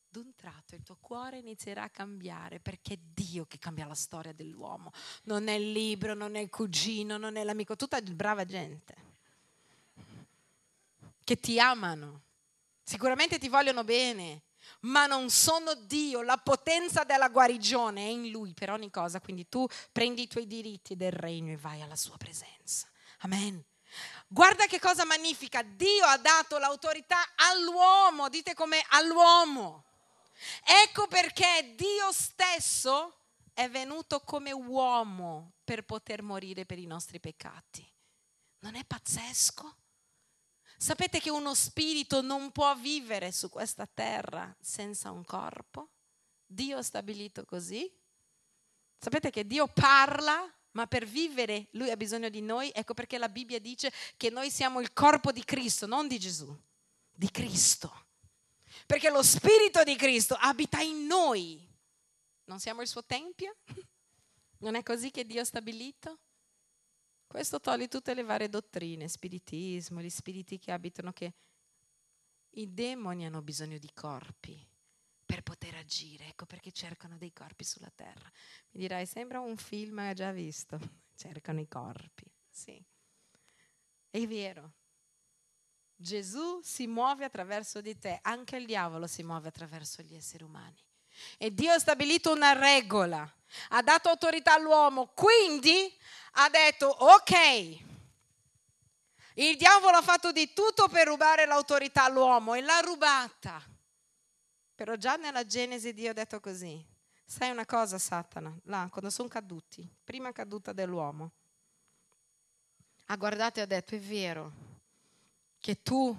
D'un tratto il tuo cuore inizierà a cambiare perché è Dio che cambia la storia dell'uomo. Non è il libro, non è il cugino, non è l'amico, tutta brava gente che ti amano, sicuramente ti vogliono bene, ma non sono Dio. La potenza della guarigione è in Lui per ogni cosa. Quindi tu prendi i tuoi diritti del regno e vai alla sua presenza. Amen. Guarda che cosa magnifica. Dio ha dato l'autorità all'uomo, dite come all'uomo. Ecco perché Dio stesso è venuto come uomo per poter morire per i nostri peccati. Non è pazzesco? Sapete che uno spirito non può vivere su questa terra senza un corpo? Dio ha stabilito così. Sapete che Dio parla, ma per vivere lui ha bisogno di noi. Ecco perché la Bibbia dice che noi siamo il corpo di Cristo, non di Gesù, di Cristo. Perché lo Spirito di Cristo abita in noi. Non siamo il suo tempio? Non è così che Dio ha stabilito? Questo toglie tutte le varie dottrine, spiritismo, gli spiriti che abitano, che i demoni hanno bisogno di corpi per poter agire. Ecco perché cercano dei corpi sulla terra. Mi dirai, sembra un film già visto. (laughs) Cercano i corpi. Sì. È vero. Gesù si muove attraverso di te, anche il diavolo si muove attraverso gli esseri umani. E Dio ha stabilito una regola, ha dato autorità all'uomo, quindi ha detto ok, il diavolo ha fatto di tutto per rubare l'autorità all'uomo e l'ha rubata. Però già nella Genesi Dio ha detto così, sai una cosa Satana, là quando sono caduti, prima caduta dell'uomo, ha guardato e ha detto è vero che tu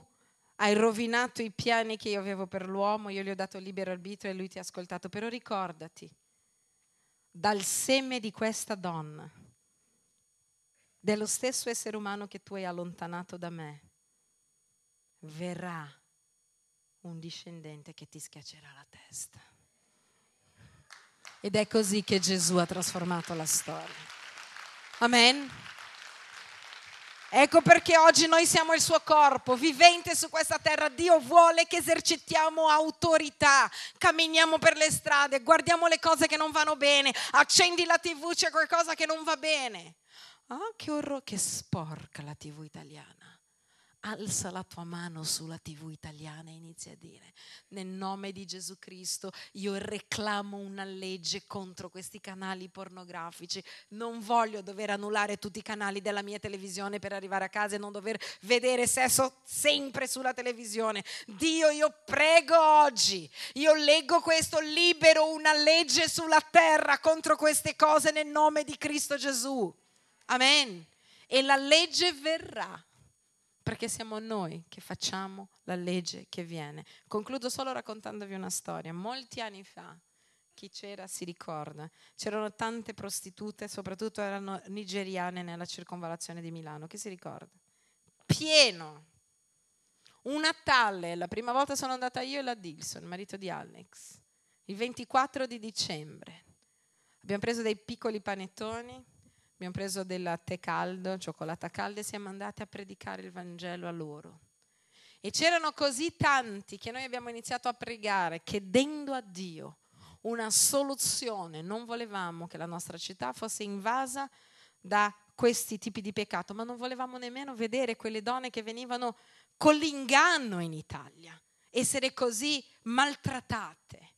hai rovinato i piani che io avevo per l'uomo, io gli ho dato libero arbitrio e lui ti ha ascoltato, però ricordati, dal seme di questa donna, dello stesso essere umano che tu hai allontanato da me, verrà un discendente che ti schiaccerà la testa. Ed è così che Gesù ha trasformato la storia. Amen. Ecco perché oggi noi siamo il suo corpo, vivente su questa terra. Dio vuole che esercitiamo autorità, camminiamo per le strade, guardiamo le cose che non vanno bene, accendi la tv, c'è qualcosa che non va bene. Ah, che orrore, che sporca la tv italiana. Alza la tua mano sulla tv italiana e inizia a dire, nel nome di Gesù Cristo, io reclamo una legge contro questi canali pornografici. Non voglio dover annullare tutti i canali della mia televisione per arrivare a casa e non dover vedere sesso sempre sulla televisione. Dio, io prego oggi, io leggo questo, libero una legge sulla terra contro queste cose nel nome di Cristo Gesù. Amen. E la legge verrà perché siamo noi che facciamo la legge che viene. Concludo solo raccontandovi una storia. Molti anni fa, chi c'era si ricorda, c'erano tante prostitute, soprattutto erano nigeriane nella circonvallazione di Milano. Chi si ricorda? Pieno. Un Natale, la prima volta sono andata io e la Dilson, il marito di Alex, il 24 di dicembre. Abbiamo preso dei piccoli panettoni, abbiamo preso del latte caldo, cioccolata calda e siamo andati a predicare il Vangelo a loro. E c'erano così tanti che noi abbiamo iniziato a pregare chiedendo a Dio una soluzione. Non volevamo che la nostra città fosse invasa da questi tipi di peccato, ma non volevamo nemmeno vedere quelle donne che venivano con l'inganno in Italia, essere così maltrattate.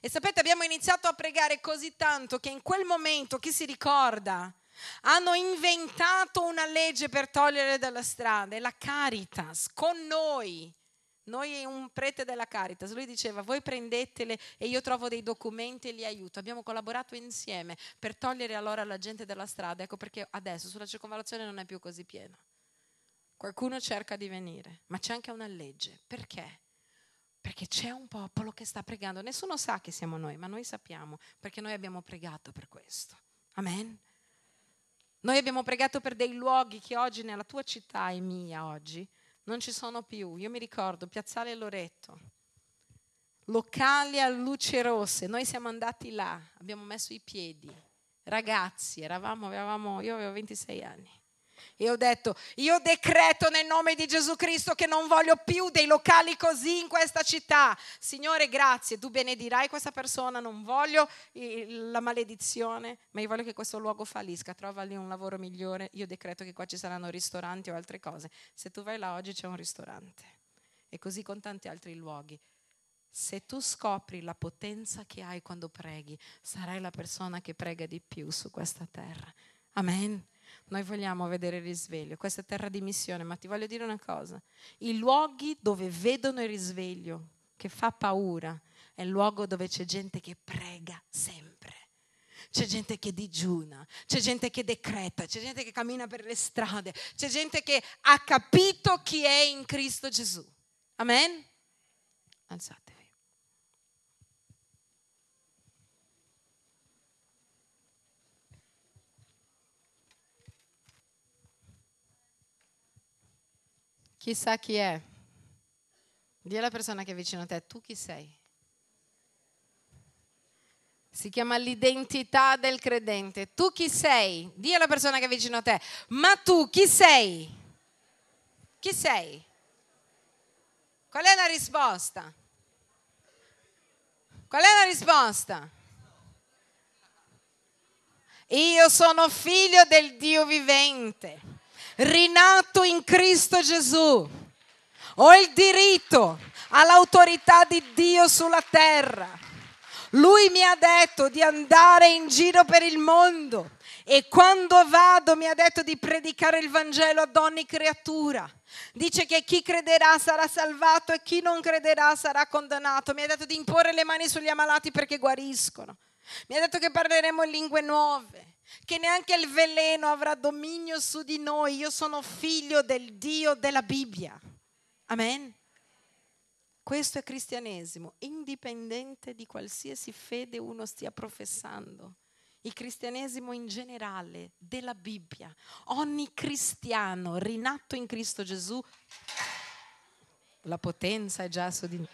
E sapete, abbiamo iniziato a pregare così tanto che in quel momento, chi si ricorda, hanno inventato una legge per togliere dalla strada, è la Caritas, con noi. Noi un prete della Caritas, lui diceva voi prendetele e io trovo dei documenti e li aiuto. Abbiamo collaborato insieme per togliere allora la gente dalla strada. Ecco perché adesso sulla circonvallazione non è più così pieno. Qualcuno cerca di venire, ma c'è anche una legge. Perché? Perché c'è un popolo che sta pregando. Nessuno sa che siamo noi, ma noi sappiamo perché noi abbiamo pregato per questo. Amen. Noi abbiamo pregato per dei luoghi che oggi nella tua città e mia oggi non ci sono più. Io mi ricordo Piazzale Loreto, locali a luce rosse. Noi siamo andati là, abbiamo messo i piedi. Ragazzi, eravamo, avevamo, io avevo 26 anni. E ho detto, io decreto nel nome di Gesù Cristo che non voglio più dei locali così in questa città. Signore, grazie, tu benedirai questa persona, non voglio la maledizione, ma io voglio che questo luogo fallisca, trova lì un lavoro migliore. Io decreto che qua ci saranno ristoranti o altre cose. Se tu vai là oggi c'è un ristorante. E così con tanti altri luoghi. Se tu scopri la potenza che hai quando preghi, sarai la persona che prega di più su questa terra. Amen. Noi vogliamo vedere il risveglio. Questa è terra di missione, ma ti voglio dire una cosa. I luoghi dove vedono il risveglio, che fa paura, è il luogo dove c'è gente che prega sempre. C'è gente che digiuna, c'è gente che decreta, c'è gente che cammina per le strade, c'è gente che ha capito chi è in Cristo Gesù. Amen? Alzatevi. Chissà chi è. Dì alla persona che è vicino a te, tu chi sei? Si chiama l'identità del credente. Tu chi sei? Dì alla persona che è vicino a te, ma tu chi sei? Chi sei? Qual è la risposta? Qual è la risposta? Io sono figlio del Dio vivente, rinato in Cristo Gesù. Ho il diritto all'autorità di Dio sulla terra. Lui mi ha detto di andare in giro per il mondo e quando vado mi ha detto di predicare il Vangelo ad ogni creatura. Dice che chi crederà sarà salvato e chi non crederà sarà condannato. Mi ha detto di imporre le mani sugli ammalati perché guariscono. Mi ha detto che parleremo lingue nuove, che neanche il veleno avrà dominio su di noi. Io sono figlio del Dio della Bibbia. Amen. Questo è cristianesimo, indipendente di qualsiasi fede uno stia professando. Il cristianesimo in generale, della Bibbia. Ogni cristiano rinato in Cristo Gesù, la potenza è già su di noi.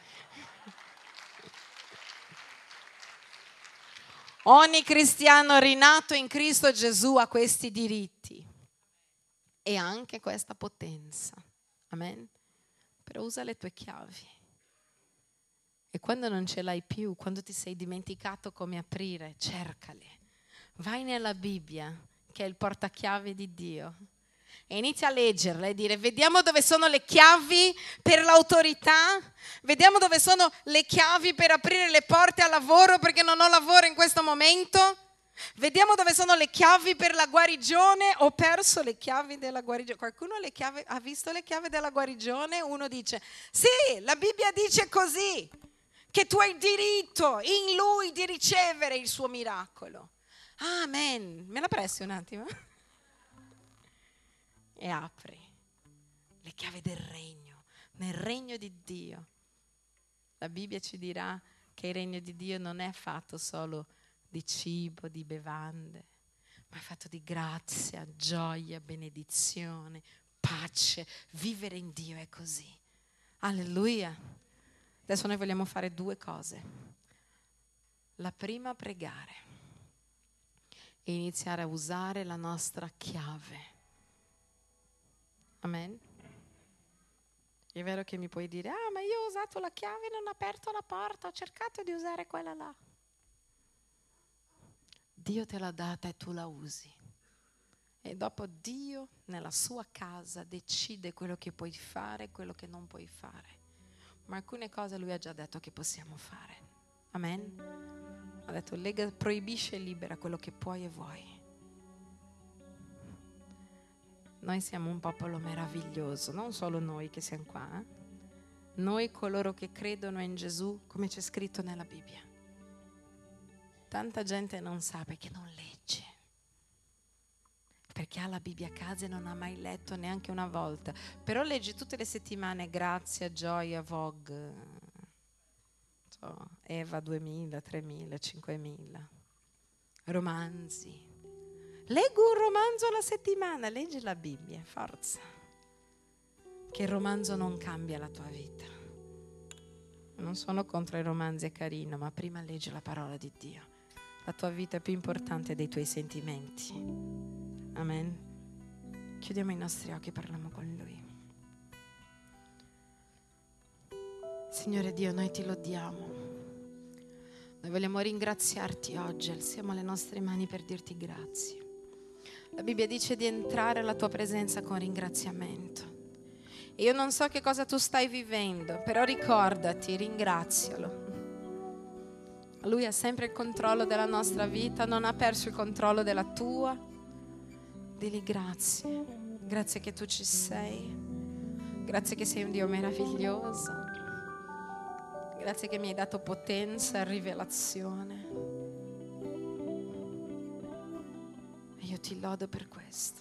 Ogni cristiano rinato in Cristo Gesù ha questi diritti e anche questa potenza. Amen. Però usa le tue chiavi. E quando non ce l'hai più, quando ti sei dimenticato come aprire, cercale. Vai nella Bibbia, che è il portachiave di Dio, e inizia a leggerla e dire, vediamo dove sono le chiavi per l'autorità, vediamo dove sono le chiavi per aprire le porte al lavoro perché non ho lavoro in questo momento. Vediamo dove sono le chiavi per la guarigione. Ho perso le chiavi della guarigione. Qualcuno chiavi- ha visto le chiavi della guarigione? Uno dice, sì, la Bibbia dice così, che tu hai diritto in lui di ricevere il suo miracolo. Amen. Me la presti un attimo? E apri le chiavi del regno, nel regno di Dio. La Bibbia ci dirà che il regno di Dio non è fatto solo di cibo, di bevande, ma è fatto di grazia, gioia, benedizione, pace. Vivere in Dio è così. Alleluia. Adesso noi vogliamo fare due cose. La prima, pregare e iniziare a usare la nostra chiave. Amen. È vero che mi puoi dire, ah, ma io ho usato la chiave e non ho aperto la porta, ho cercato di usare quella là. Dio te l'ha data e tu la usi. E dopo Dio nella sua casa decide quello che puoi fare e quello che non puoi fare. Ma alcune cose lui ha già detto che possiamo fare. Amen. Ha detto, lega, proibisce e libera quello che puoi e vuoi. Noi siamo un popolo meraviglioso, non solo noi che siamo qua, eh? noi coloro che credono in Gesù, come c'è scritto nella Bibbia. Tanta gente non sa perché non legge, perché ha la Bibbia a casa e non ha mai letto neanche una volta, però legge tutte le settimane Grazia, Gioia, Vogue, Eva 2000, 3000, 5000, romanzi. Leggo un romanzo alla settimana, leggi la Bibbia, forza. Che il romanzo non cambia la tua vita. Non sono contro i romanzi, è carino, ma prima leggi la parola di Dio. La tua vita è più importante dei tuoi sentimenti. Amen. Chiudiamo i nostri occhi e parliamo con Lui. Signore Dio, noi ti lodiamo. Noi vogliamo ringraziarti oggi, alziamo le nostre mani per dirti grazie. La Bibbia dice di entrare alla tua presenza con ringraziamento. Io non so che cosa tu stai vivendo, però ricordati, ringrazialo. Lui ha sempre il controllo della nostra vita, non ha perso il controllo della tua. Dili grazie. Grazie che tu ci sei. Grazie che sei un Dio meraviglioso. Grazie che mi hai dato potenza e rivelazione. E io ti lodo per questo.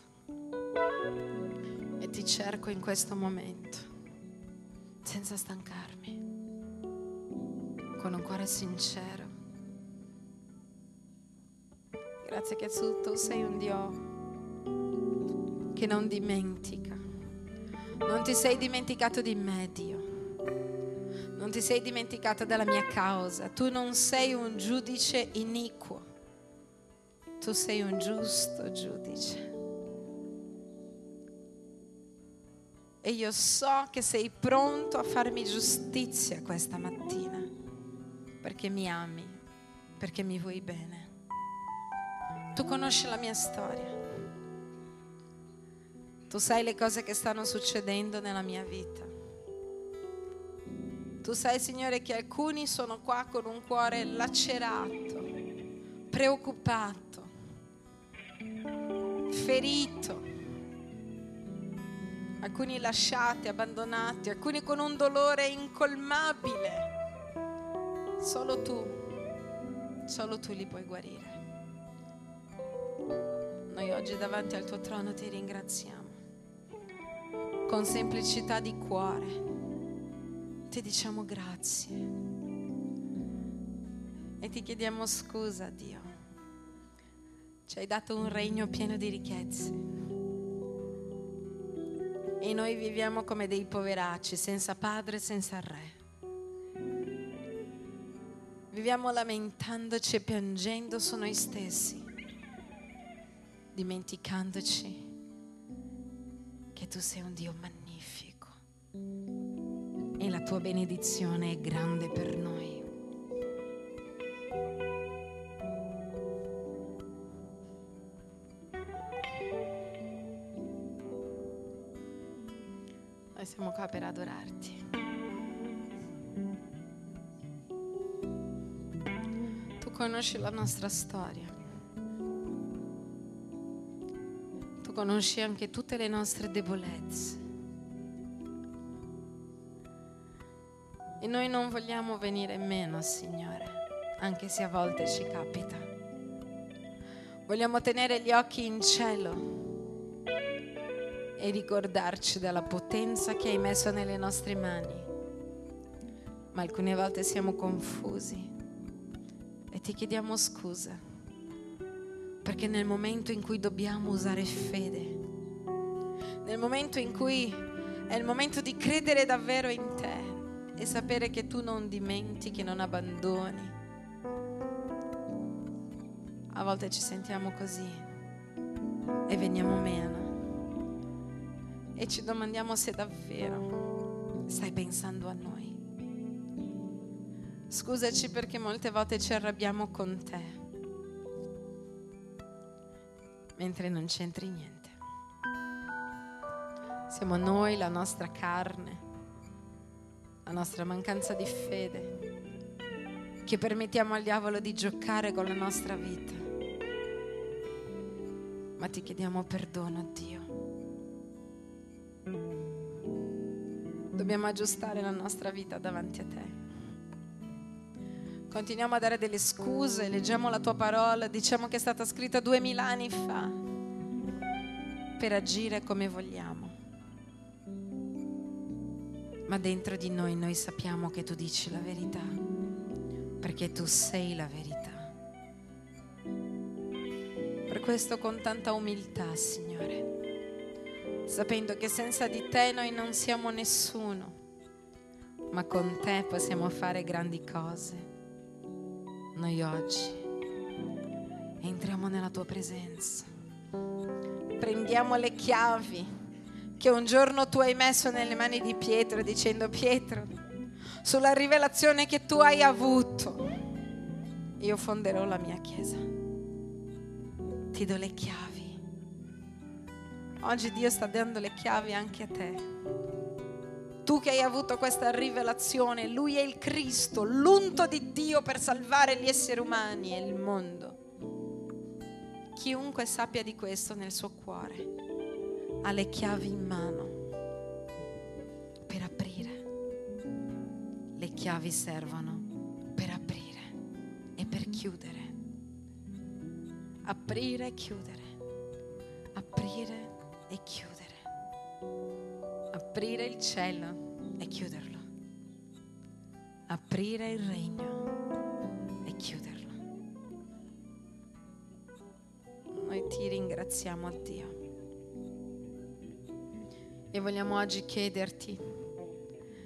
E ti cerco in questo momento, senza stancarmi, con un cuore sincero. Grazie che tu, tu sei un Dio che non dimentica. Non ti sei dimenticato di me, Dio. Non ti sei dimenticato della mia causa. Tu non sei un giudice iniquo. Tu sei un giusto giudice. E io so che sei pronto a farmi giustizia questa mattina. Perché mi ami, perché mi vuoi bene. Tu conosci la mia storia. Tu sai le cose che stanno succedendo nella mia vita. Tu sai, Signore, che alcuni sono qua con un cuore lacerato, preoccupato, ferito. Alcuni lasciati, abbandonati, alcuni con un dolore incolmabile. Solo tu, solo tu li puoi guarire. Noi oggi davanti al tuo trono ti ringraziamo con semplicità di cuore. Ti diciamo grazie e ti chiediamo scusa, Dio. Ci hai dato un regno pieno di ricchezze e noi viviamo come dei poveracci, senza padre, senza re. Viviamo lamentandoci e piangendo su noi stessi, dimenticandoci che tu sei un Dio magnifico e la tua benedizione è grande per noi. Qua per adorarti. Tu conosci la nostra storia. Tu conosci anche tutte le nostre debolezze. E noi non vogliamo venire meno, Signore, anche se a volte ci capita. Vogliamo tenere gli occhi in cielo e ricordarci della potenza che hai messo nelle nostre mani. Ma alcune volte siamo confusi e ti chiediamo scusa, perché nel momento in cui dobbiamo usare fede, nel momento in cui è il momento di credere davvero in te e sapere che tu non dimentichi, non abbandoni, a volte ci sentiamo così e veniamo meno e ci domandiamo se davvero stai pensando a noi. Scusaci perché molte volte ci arrabbiamo con te, mentre non c'entri niente. Siamo noi, la nostra carne, la nostra mancanza di fede, che permettiamo al diavolo di giocare con la nostra vita. Ma ti chiediamo perdono, Dio. Dobbiamo aggiustare la nostra vita davanti a te. Continuiamo a dare delle scuse, leggiamo la tua parola, diciamo che è stata scritta duemila anni fa per agire come vogliamo. Ma dentro di noi noi sappiamo che tu dici la verità, perché tu sei la verità. Per questo con tanta umiltà, Signore, sapendo che senza di te noi non siamo nessuno, ma con te possiamo fare grandi cose. Noi oggi entriamo nella tua presenza, prendiamo le chiavi che un giorno tu hai messo nelle mani di Pietro dicendo Pietro, sulla rivelazione che tu hai avuto, io fonderò la mia chiesa. Ti do le chiavi. Oggi Dio sta dando le chiavi anche a te. Tu che hai avuto questa rivelazione, Lui è il Cristo, l'unto di Dio per salvare gli esseri umani e il mondo. Chiunque sappia di questo nel suo cuore ha le chiavi in mano per aprire. Le chiavi servono per aprire e per chiudere. Aprire e chiudere. Aprire e chiudere. Aprire il cielo e chiuderlo. Aprire il regno e chiuderlo. Noi ti ringraziamo, Dio. E vogliamo oggi chiederti,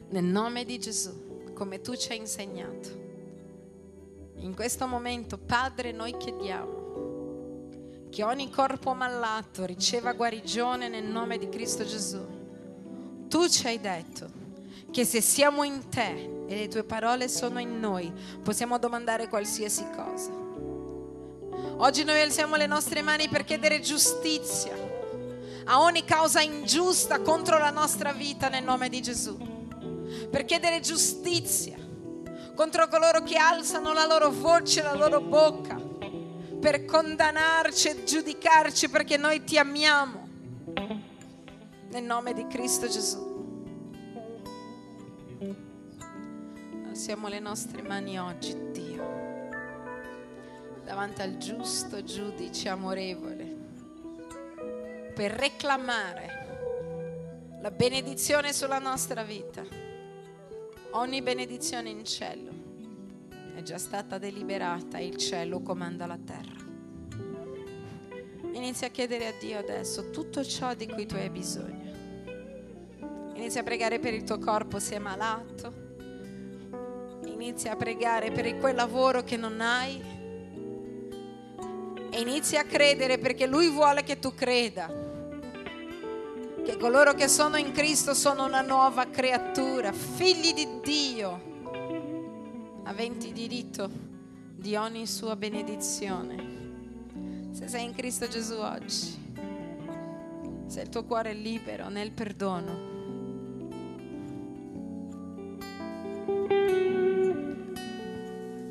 nel nome di Gesù, come tu ci hai insegnato, in questo momento, Padre, noi chiediamo che ogni corpo malato riceva guarigione nel nome di Cristo Gesù. Tu ci hai detto che se siamo in te e le tue parole sono in noi, possiamo domandare qualsiasi cosa. Oggi noi alziamo le nostre mani per chiedere giustizia a ogni causa ingiusta contro la nostra vita nel nome di Gesù. Per chiedere giustizia contro coloro che alzano la loro voce, la loro bocca, per condannarci e giudicarci perché noi ti amiamo. Nel nome di Cristo Gesù. Alziamo le nostre mani oggi, Dio, davanti al giusto giudice amorevole, per reclamare la benedizione sulla nostra vita. Ogni benedizione in cielo è già stata deliberata e il cielo comanda la terra. Inizia a chiedere a Dio adesso tutto ciò di cui tu hai bisogno. Inizia a pregare per il tuo corpo se è malato. Inizia a pregare per quel lavoro che non hai. E inizia a credere perché Lui vuole che tu creda. Che coloro che sono in Cristo sono una nuova creatura, figli di Dio, aventi diritto di ogni sua benedizione. Se sei in Cristo Gesù oggi, se il tuo cuore è libero nel perdono,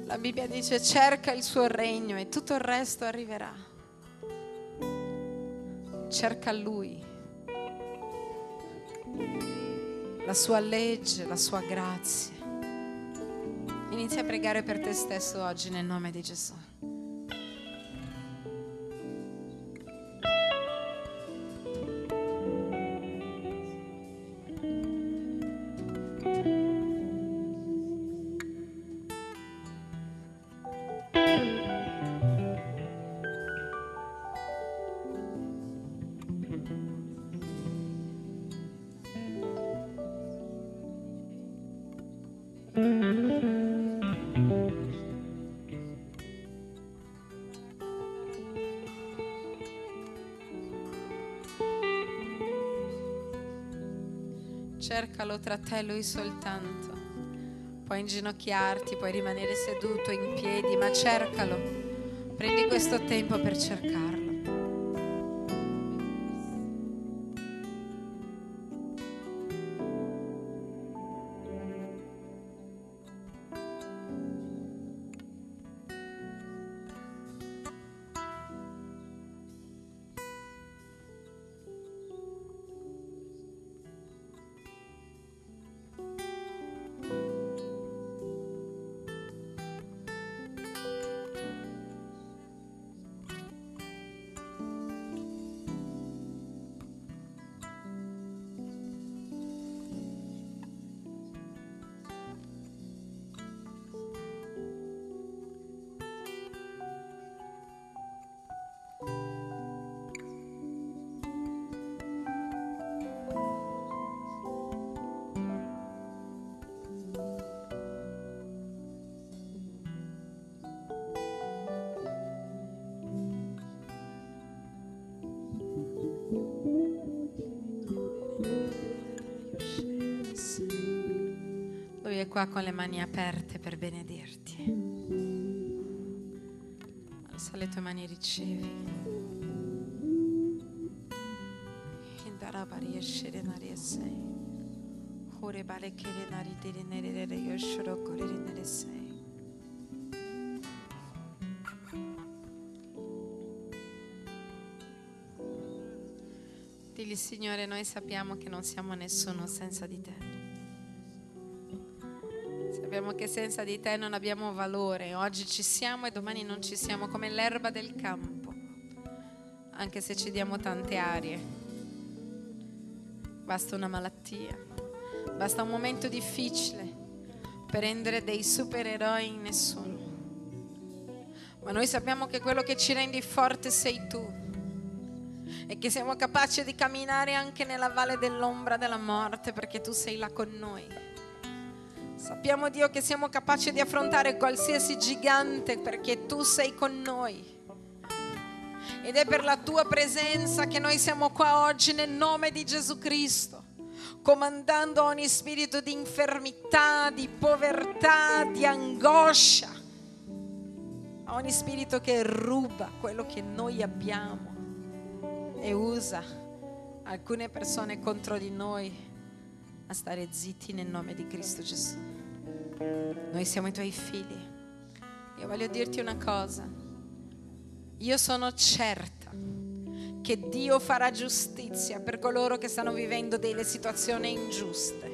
La Bibbia dice cerca il suo regno e tutto il resto arriverà. Cerca Lui, la sua legge, la sua grazia. Inizia a pregare per te stesso oggi nel nome di Gesù. Cercalo tra te e lui soltanto. Puoi inginocchiarti, puoi rimanere seduto in piedi, ma cercalo. Prendi questo tempo per cercarlo. Qua con le mani aperte per benedirti. Alza le tue mani e ricevi. Digli Signore, noi sappiamo che non siamo nessuno senza di te. Senza di te non abbiamo valore. Oggi ci siamo e domani non ci siamo, come l'erba del campo. Anche se ci diamo tante arie. Basta una malattia. Basta un momento difficile per rendere dei supereroi in nessuno. Ma noi sappiamo che quello che ci rendi forte sei tu e che siamo capaci di camminare anche nella valle dell'ombra della morte perché tu sei là con noi. Sappiamo Dio che siamo capaci di affrontare qualsiasi gigante perché tu sei con noi. Ed è per la tua presenza che noi siamo qua oggi nel nome di Gesù Cristo, comandando ogni spirito di infermità, di povertà, di angoscia, ogni spirito che ruba quello che noi abbiamo e usa alcune persone contro di noi a stare zitti nel nome di Cristo Gesù. Noi siamo i tuoi figli. Io voglio dirti una cosa. Io sono certa che Dio farà giustizia per coloro che stanno vivendo delle situazioni ingiuste.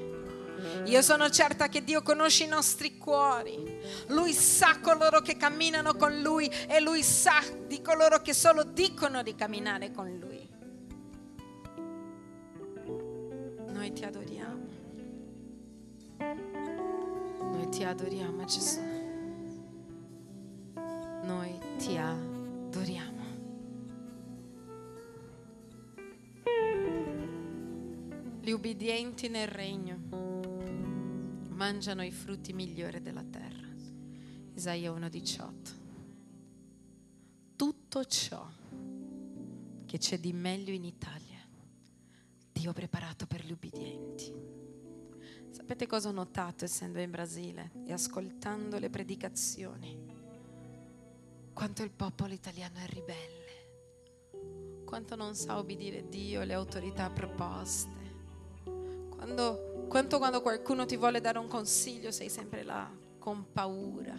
Io sono certa che Dio conosce i nostri cuori. Lui sa coloro che camminano con Lui e Lui sa di coloro che solo dicono di camminare con Lui. Noi ti adoriamo. Noi ti adoriamo Gesù. Noi ti adoriamo. Gli ubbidienti nel regno mangiano i frutti migliori della terra. Isaia 1:18. Tutto ciò che c'è di meglio in Italia, Dio ha preparato per gli ubbidienti. Sapete cosa ho notato essendo in Brasile e ascoltando le predicazioni? Quanto il popolo italiano è ribelle, quanto non sa obbedire Dio e le autorità proposte. Quando, quanto quando qualcuno ti vuole dare un consiglio sei sempre là con paura.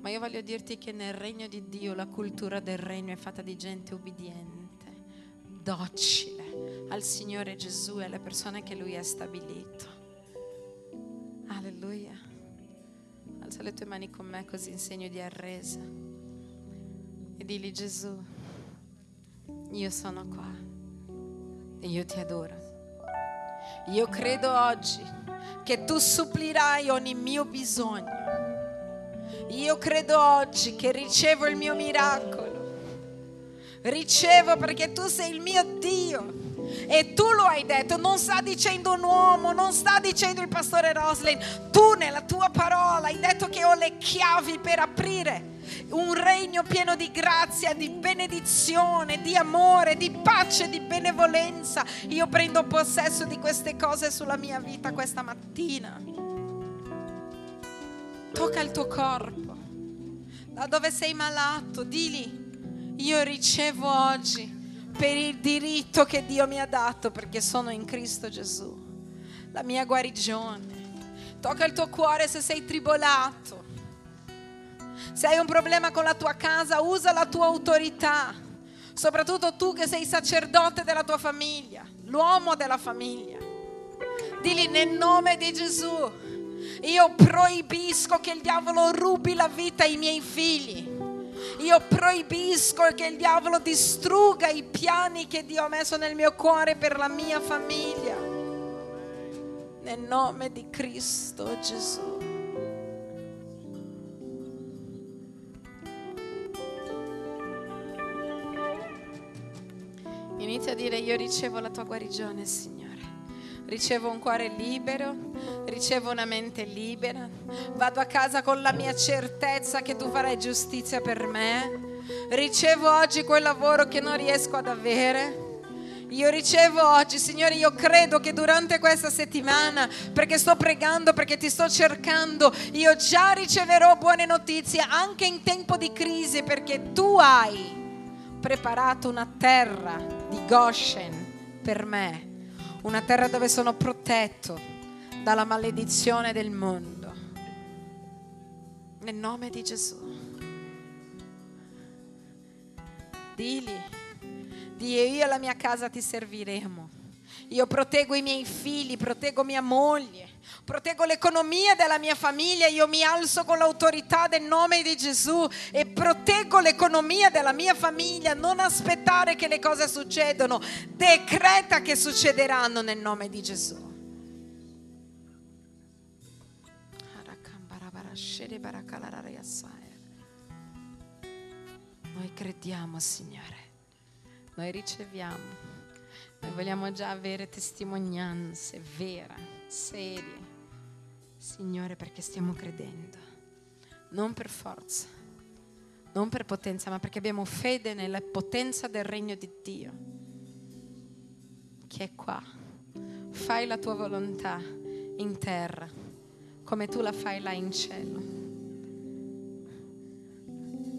Ma io voglio dirti che nel regno di Dio la cultura del regno è fatta di gente ubbidiente, docile al Signore Gesù e alle persone che Lui ha stabilito. Alleluia. Alza le tue mani con me così in segno di arresa. E digli Gesù, io sono qua e io ti adoro. Io credo oggi che tu supplirai ogni mio bisogno. Io credo oggi che ricevo il mio miracolo. Ricevo perché tu sei il mio Dio. E tu lo hai detto, non sta dicendo un uomo, non sta dicendo il pastore Roslin. Tu nella tua parola hai detto che ho le chiavi per aprire un regno pieno di grazia, di benedizione, di amore, di pace, di benevolenza. Io prendo possesso di queste cose sulla mia vita questa mattina. Tocca il tuo corpo. Da dove sei malato, dili, io ricevo oggi per il diritto che Dio mi ha dato perché sono in Cristo Gesù. La mia guarigione. Tocca il tuo cuore se sei tribolato. Se hai un problema con la tua casa, usa la tua autorità. Soprattutto tu che sei sacerdote della tua famiglia, l'uomo della famiglia. Dili nel nome di Gesù. Io proibisco che il diavolo rubi la vita ai miei figli. Io proibisco che il diavolo distrugga i piani che Dio ha messo nel mio cuore per la mia famiglia. Nel nome di Cristo Gesù. Inizia a dire io ricevo la tua guarigione, Signore. Ricevo un cuore libero, ricevo una mente libera. Vado a casa con la mia certezza che tu farai giustizia per me. Ricevo oggi quel lavoro che non riesco ad avere. Io ricevo oggi, Signore, io credo che durante questa settimana, perché sto pregando, perché ti sto cercando, io già riceverò buone notizie anche in tempo di crisi, perché tu hai preparato una terra di Goshen per me, una terra dove sono protetto dalla maledizione del mondo. Nel nome di Gesù. Dili, Dio, io e la mia casa ti serviremo. Io proteggo i miei figli, proteggo mia moglie, proteggo l'economia della mia famiglia. Io mi alzo con l'autorità del nome di Gesù e proteggo l'economia della mia famiglia. Non aspettare che le cose succedano. Decreta che succederanno nel nome di Gesù. Noi crediamo, Signore. Noi riceviamo. Noi vogliamo già avere testimonianze vere, serie. Signore, perché stiamo credendo. Non per forza, non per potenza, ma perché abbiamo fede nella potenza del regno di Dio, che è qua. Fai la tua volontà in terra, come tu la fai là in cielo.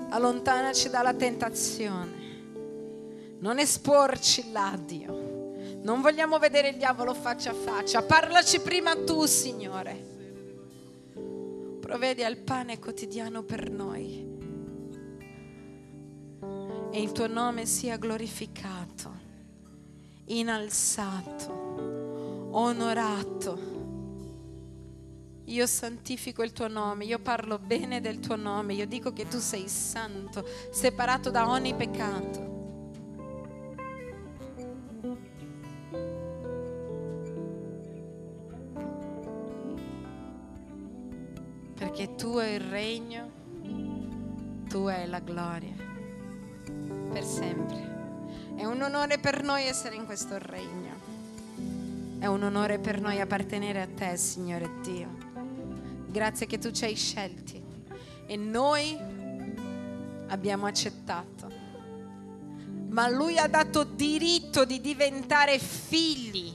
Allontanaci dalla tentazione. Non esporci là, Dio. Non vogliamo vedere il diavolo faccia a faccia. Parlaci prima tu, Signore. Provvedi al pane quotidiano per noi. E il tuo nome sia glorificato, innalzato, onorato. Io santifico il tuo nome, io parlo bene del tuo nome, io dico che tu sei santo, separato da ogni peccato. Perché tu hai il regno, tu hai la gloria, per sempre. È un onore per noi essere in questo regno. È un onore per noi appartenere a te, Signore Dio. Grazie che tu ci hai scelti e noi abbiamo accettato. Ma lui ha dato diritto di diventare figli.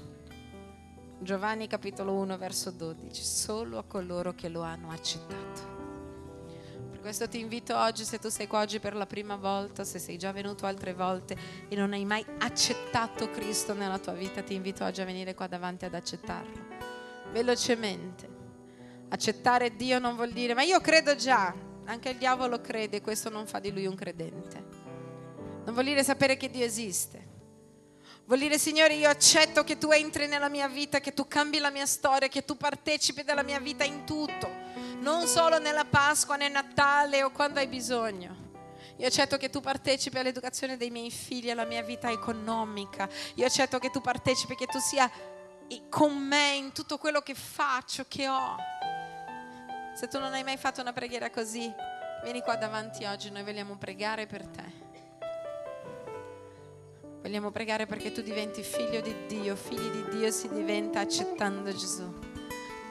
Giovanni capitolo 1 verso 12, solo a coloro che lo hanno accettato. Per questo ti invito oggi, se tu sei qua oggi per la prima volta, se sei già venuto altre volte e non hai mai accettato Cristo nella tua vita, ti invito oggi a venire qua davanti ad accettarlo. Velocemente. Accettare Dio non vuol dire, ma io credo già, anche il diavolo crede, questo non fa di lui un credente. Non vuol dire sapere che Dio esiste. Vuol dire, Signore, io accetto che tu entri nella mia vita, che tu cambi la mia storia, che tu partecipi della mia vita in tutto, non solo nella Pasqua, nel Natale o quando hai bisogno. Io accetto che tu partecipi all'educazione dei miei figli, alla mia vita economica. Io accetto che tu partecipi, che tu sia con me in tutto quello che faccio, che ho. Se tu non hai mai fatto una preghiera così, vieni qua davanti oggi, noi vogliamo pregare per te. Vogliamo pregare perché tu diventi figlio di Dio, figli di Dio si diventa accettando Gesù.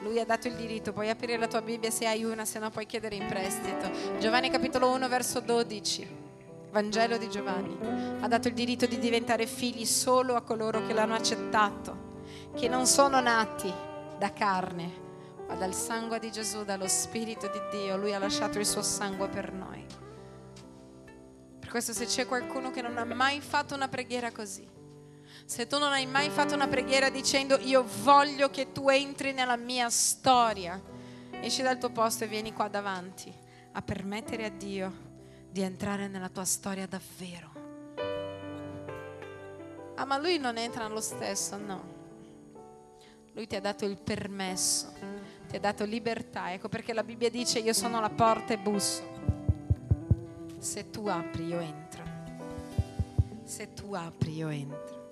Lui ha dato il diritto, puoi aprire la tua Bibbia se hai una, se no puoi chiedere in prestito. Giovanni capitolo 1 verso 12, Vangelo di Giovanni, ha dato il diritto di diventare figli solo a coloro che l'hanno accettato, che non sono nati da carne, ma dal sangue di Gesù, dallo Spirito di Dio. Lui ha lasciato il suo sangue per noi. Questo se c'è qualcuno che non ha mai fatto una preghiera così, se tu non hai mai fatto una preghiera dicendo io voglio che tu entri nella mia storia, esci dal tuo posto e vieni qua davanti a permettere a Dio di entrare nella tua storia davvero. Ah, ma lui non entra lo stesso, no. Lui ti ha dato il permesso, ti ha dato libertà. Ecco perché la Bibbia dice io sono la porta e busso. Se tu apri io entro. Se tu apri io entro.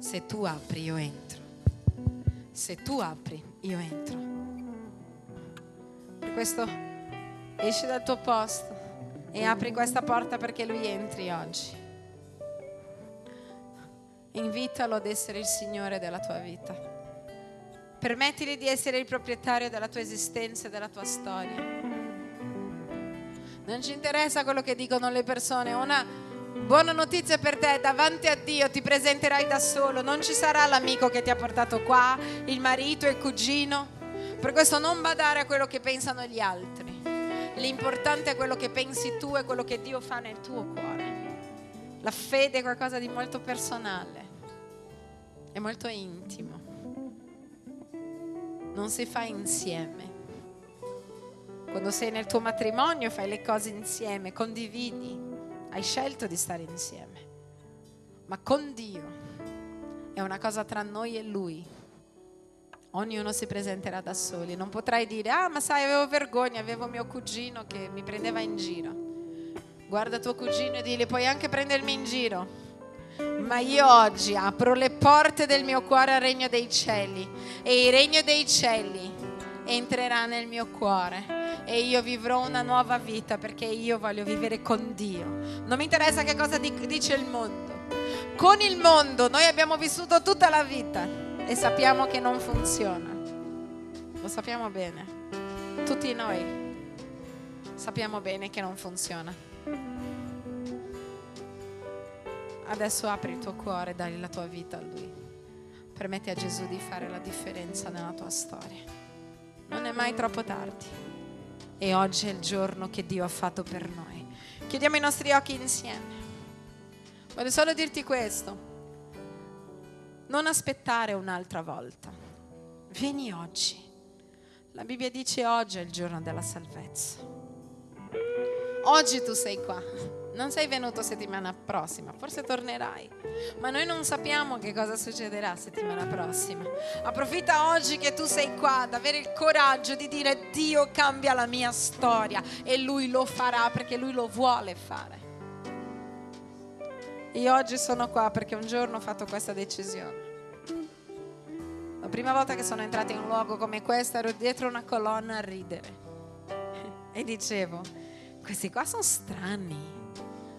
Se tu apri io entro. Se tu apri io entro. Per questo esci dal tuo posto e apri questa porta perché lui entri oggi. Invitalo ad essere il Signore della tua vita. Permettili di essere il proprietario della tua esistenza e della tua storia. Non ci interessa quello che dicono le persone. Una buona notizia per te, davanti a Dio ti presenterai da solo. Non ci sarà l'amico che ti ha portato qua, il marito, il cugino. Per questo non badare a quello che pensano gli altri. L'importante è quello che pensi tu e quello che Dio fa nel tuo cuore. La fede è qualcosa di molto personale, è molto intimo. Non si fa insieme. Quando sei nel tuo matrimonio fai le cose insieme, condividi, hai scelto di stare insieme. Ma con Dio è una cosa tra noi e Lui. Ognuno si presenterà da soli. Non potrai dire, ah ma sai, avevo vergogna, avevo mio cugino che mi prendeva in giro. Guarda tuo cugino e digli, puoi anche prendermi in giro. Ma io oggi apro le porte del mio cuore al regno dei cieli e il regno dei cieli entrerà nel mio cuore e io vivrò una nuova vita perché io voglio vivere con Dio. Non mi interessa che cosa di- dice il mondo. Con il mondo noi abbiamo vissuto tutta la vita e sappiamo che non funziona. Lo sappiamo bene. Tutti noi sappiamo bene che non funziona. Adesso apri il tuo cuore, dai la tua vita a Lui. Permetti a Gesù di fare la differenza nella tua storia. Non è mai troppo tardi. E oggi è il giorno che Dio ha fatto per noi. Chiudiamo i nostri occhi insieme. Voglio solo dirti questo. Non aspettare un'altra volta. Vieni oggi. La Bibbia dice oggi è il giorno della salvezza. Oggi tu sei qua. Non sei venuto settimana prossima, forse tornerai, ma noi non sappiamo che cosa succederà settimana prossima. Approfitta oggi che tu sei qua ad avere il coraggio di dire Dio cambia la mia storia e Lui lo farà perché Lui lo vuole fare. Io oggi sono qua perché un giorno ho fatto questa decisione. La prima volta che sono entrata in un luogo come questo ero dietro una colonna a ridere (laughs) e dicevo, questi qua sono strani,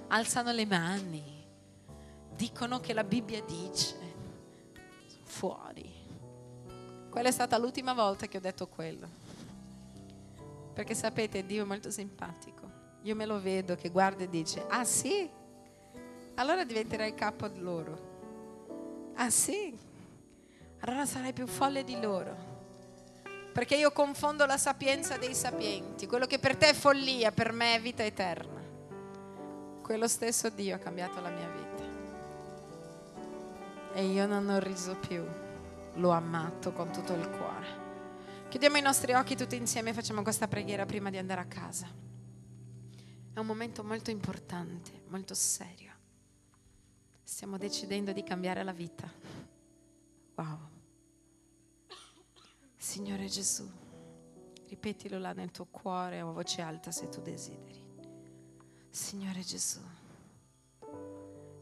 alzano le mani, dicono che la Bibbia dice, sono fuori. Quella è stata l'ultima volta che ho detto quello. Perché sapete, Dio è molto simpatico. Io me lo vedo che guarda e dice, ah sì? Allora diventerai capo di loro. Ah sì? Allora sarai più folle di loro. Perché io confondo la sapienza dei sapienti. Quello che per te è follia, per me è vita eterna. Quello stesso Dio ha cambiato la mia vita. E io non ho riso più, l'ho amato con tutto il cuore. Chiudiamo i nostri occhi tutti insieme e facciamo questa preghiera prima di andare a casa. È un momento molto importante, molto serio. Stiamo decidendo di cambiare la vita. Wow. Signore Gesù, ripetilo là nel tuo cuore o a voce alta se tu desideri. Signore Gesù,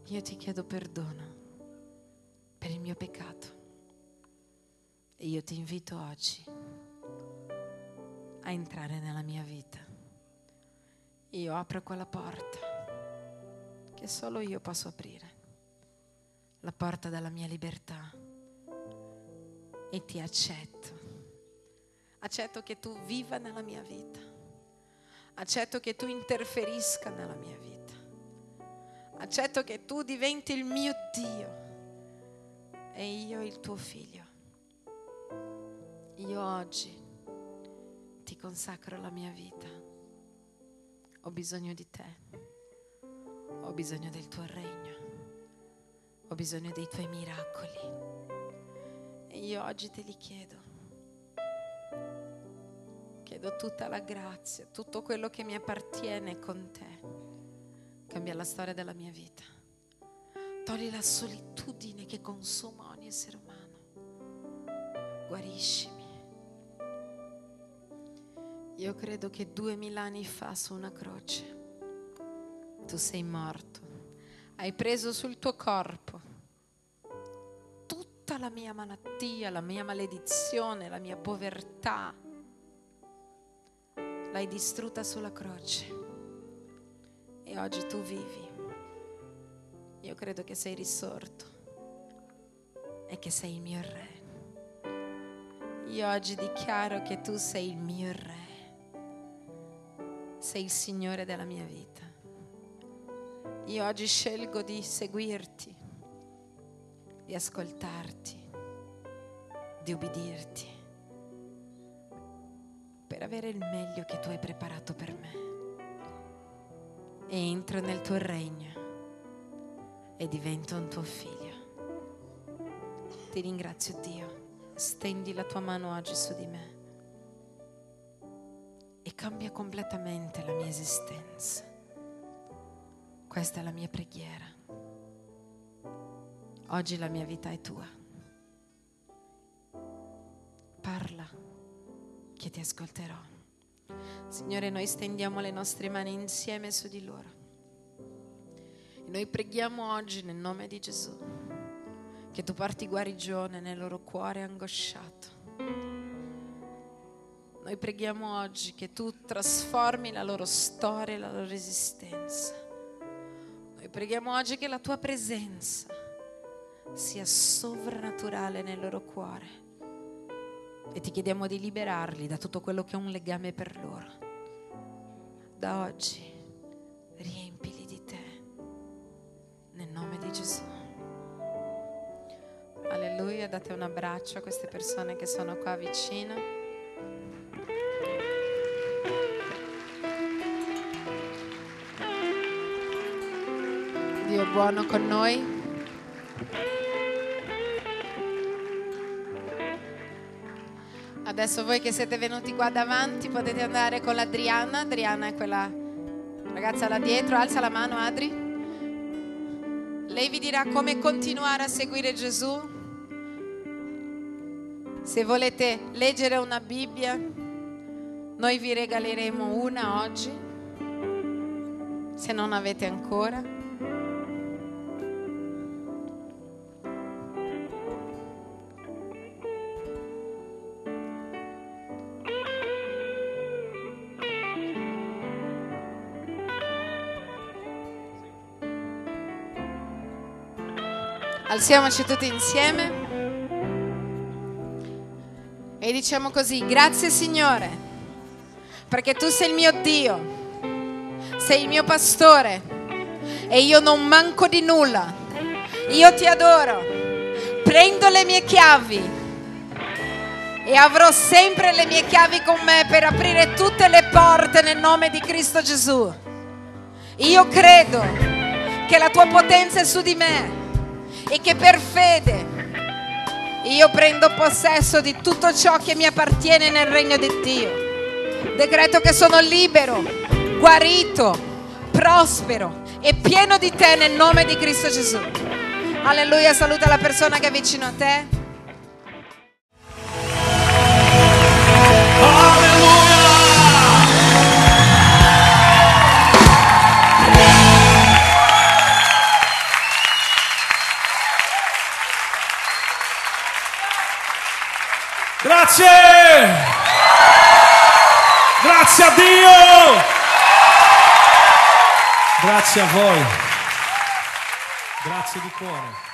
io ti chiedo perdono per il mio peccato e io ti invito oggi a entrare nella mia vita. Io apro quella porta che solo io posso aprire, la porta della mia libertà e ti accetto. Accetto che tu viva nella mia vita. Accetto che tu interferisca nella mia vita. Accetto che tu diventi il mio Dio e io il tuo figlio. Io oggi ti consacro la mia vita. Ho bisogno di te. Ho bisogno del tuo regno. Ho bisogno dei tuoi miracoli. E io oggi te li chiedo. Chiedo tutta la grazia, tutto quello che mi appartiene con te. Cambia la storia della mia vita. Togli la solitudine che consuma ogni essere umano. Guariscimi. Io credo che duemila anni fa su una croce tu sei morto. Hai preso sul tuo corpo tutta la mia malattia, la mia maledizione, la mia povertà. L'hai distrutta sulla croce. E oggi tu vivi. Io credo che sei risorto e che sei il mio re. Io oggi dichiaro che tu sei il mio re. Sei il Signore della mia vita. Io oggi scelgo di seguirti, di ascoltarti, di ubbidirti, per avere il meglio che tu hai preparato per me. Entro nel tuo regno e divento un tuo figlio. Ti ringrazio Dio. Stendi la tua mano oggi su di me e cambia completamente la mia esistenza. Questa è la mia preghiera. Oggi la mia vita è tua. Parla, che ti ascolterò. Signore, noi stendiamo le nostre mani insieme su di loro. E noi preghiamo oggi nel nome di Gesù che tu porti guarigione nel loro cuore angosciato. Noi preghiamo oggi che tu trasformi la loro storia e la loro esistenza. Noi preghiamo oggi che la tua presenza sia sovrannaturale nel loro cuore e ti chiediamo di liberarli da tutto quello che è un legame per loro. Da oggi riempili di te nel nome di Gesù. Alleluia, date un abbraccio a queste persone che sono qua vicino. Dio buono con noi. Adesso voi che siete venuti qua davanti potete andare con l'Adriana. Adriana è quella ragazza là dietro, alza la mano Adri. Lei vi dirà come continuare a seguire Gesù. Se volete leggere una Bibbia, noi vi regaleremo una oggi, se non avete ancora. Alziamoci tutti insieme e diciamo così, grazie Signore, perché tu sei il mio Dio, sei il mio pastore e io non manco di nulla. Io ti adoro, prendo le mie chiavi e avrò sempre le mie chiavi con me per aprire tutte le porte nel nome di Cristo Gesù. Io credo che la tua potenza è su di me e che per fede io prendo possesso di tutto ciò che mi appartiene nel regno di Dio. Decreto che sono libero, guarito, prospero e pieno di te nel nome di Cristo Gesù. Alleluia, saluta la persona che è vicino a te. Grazie! Grazie a Dio! Grazie a voi. Grazie di cuore.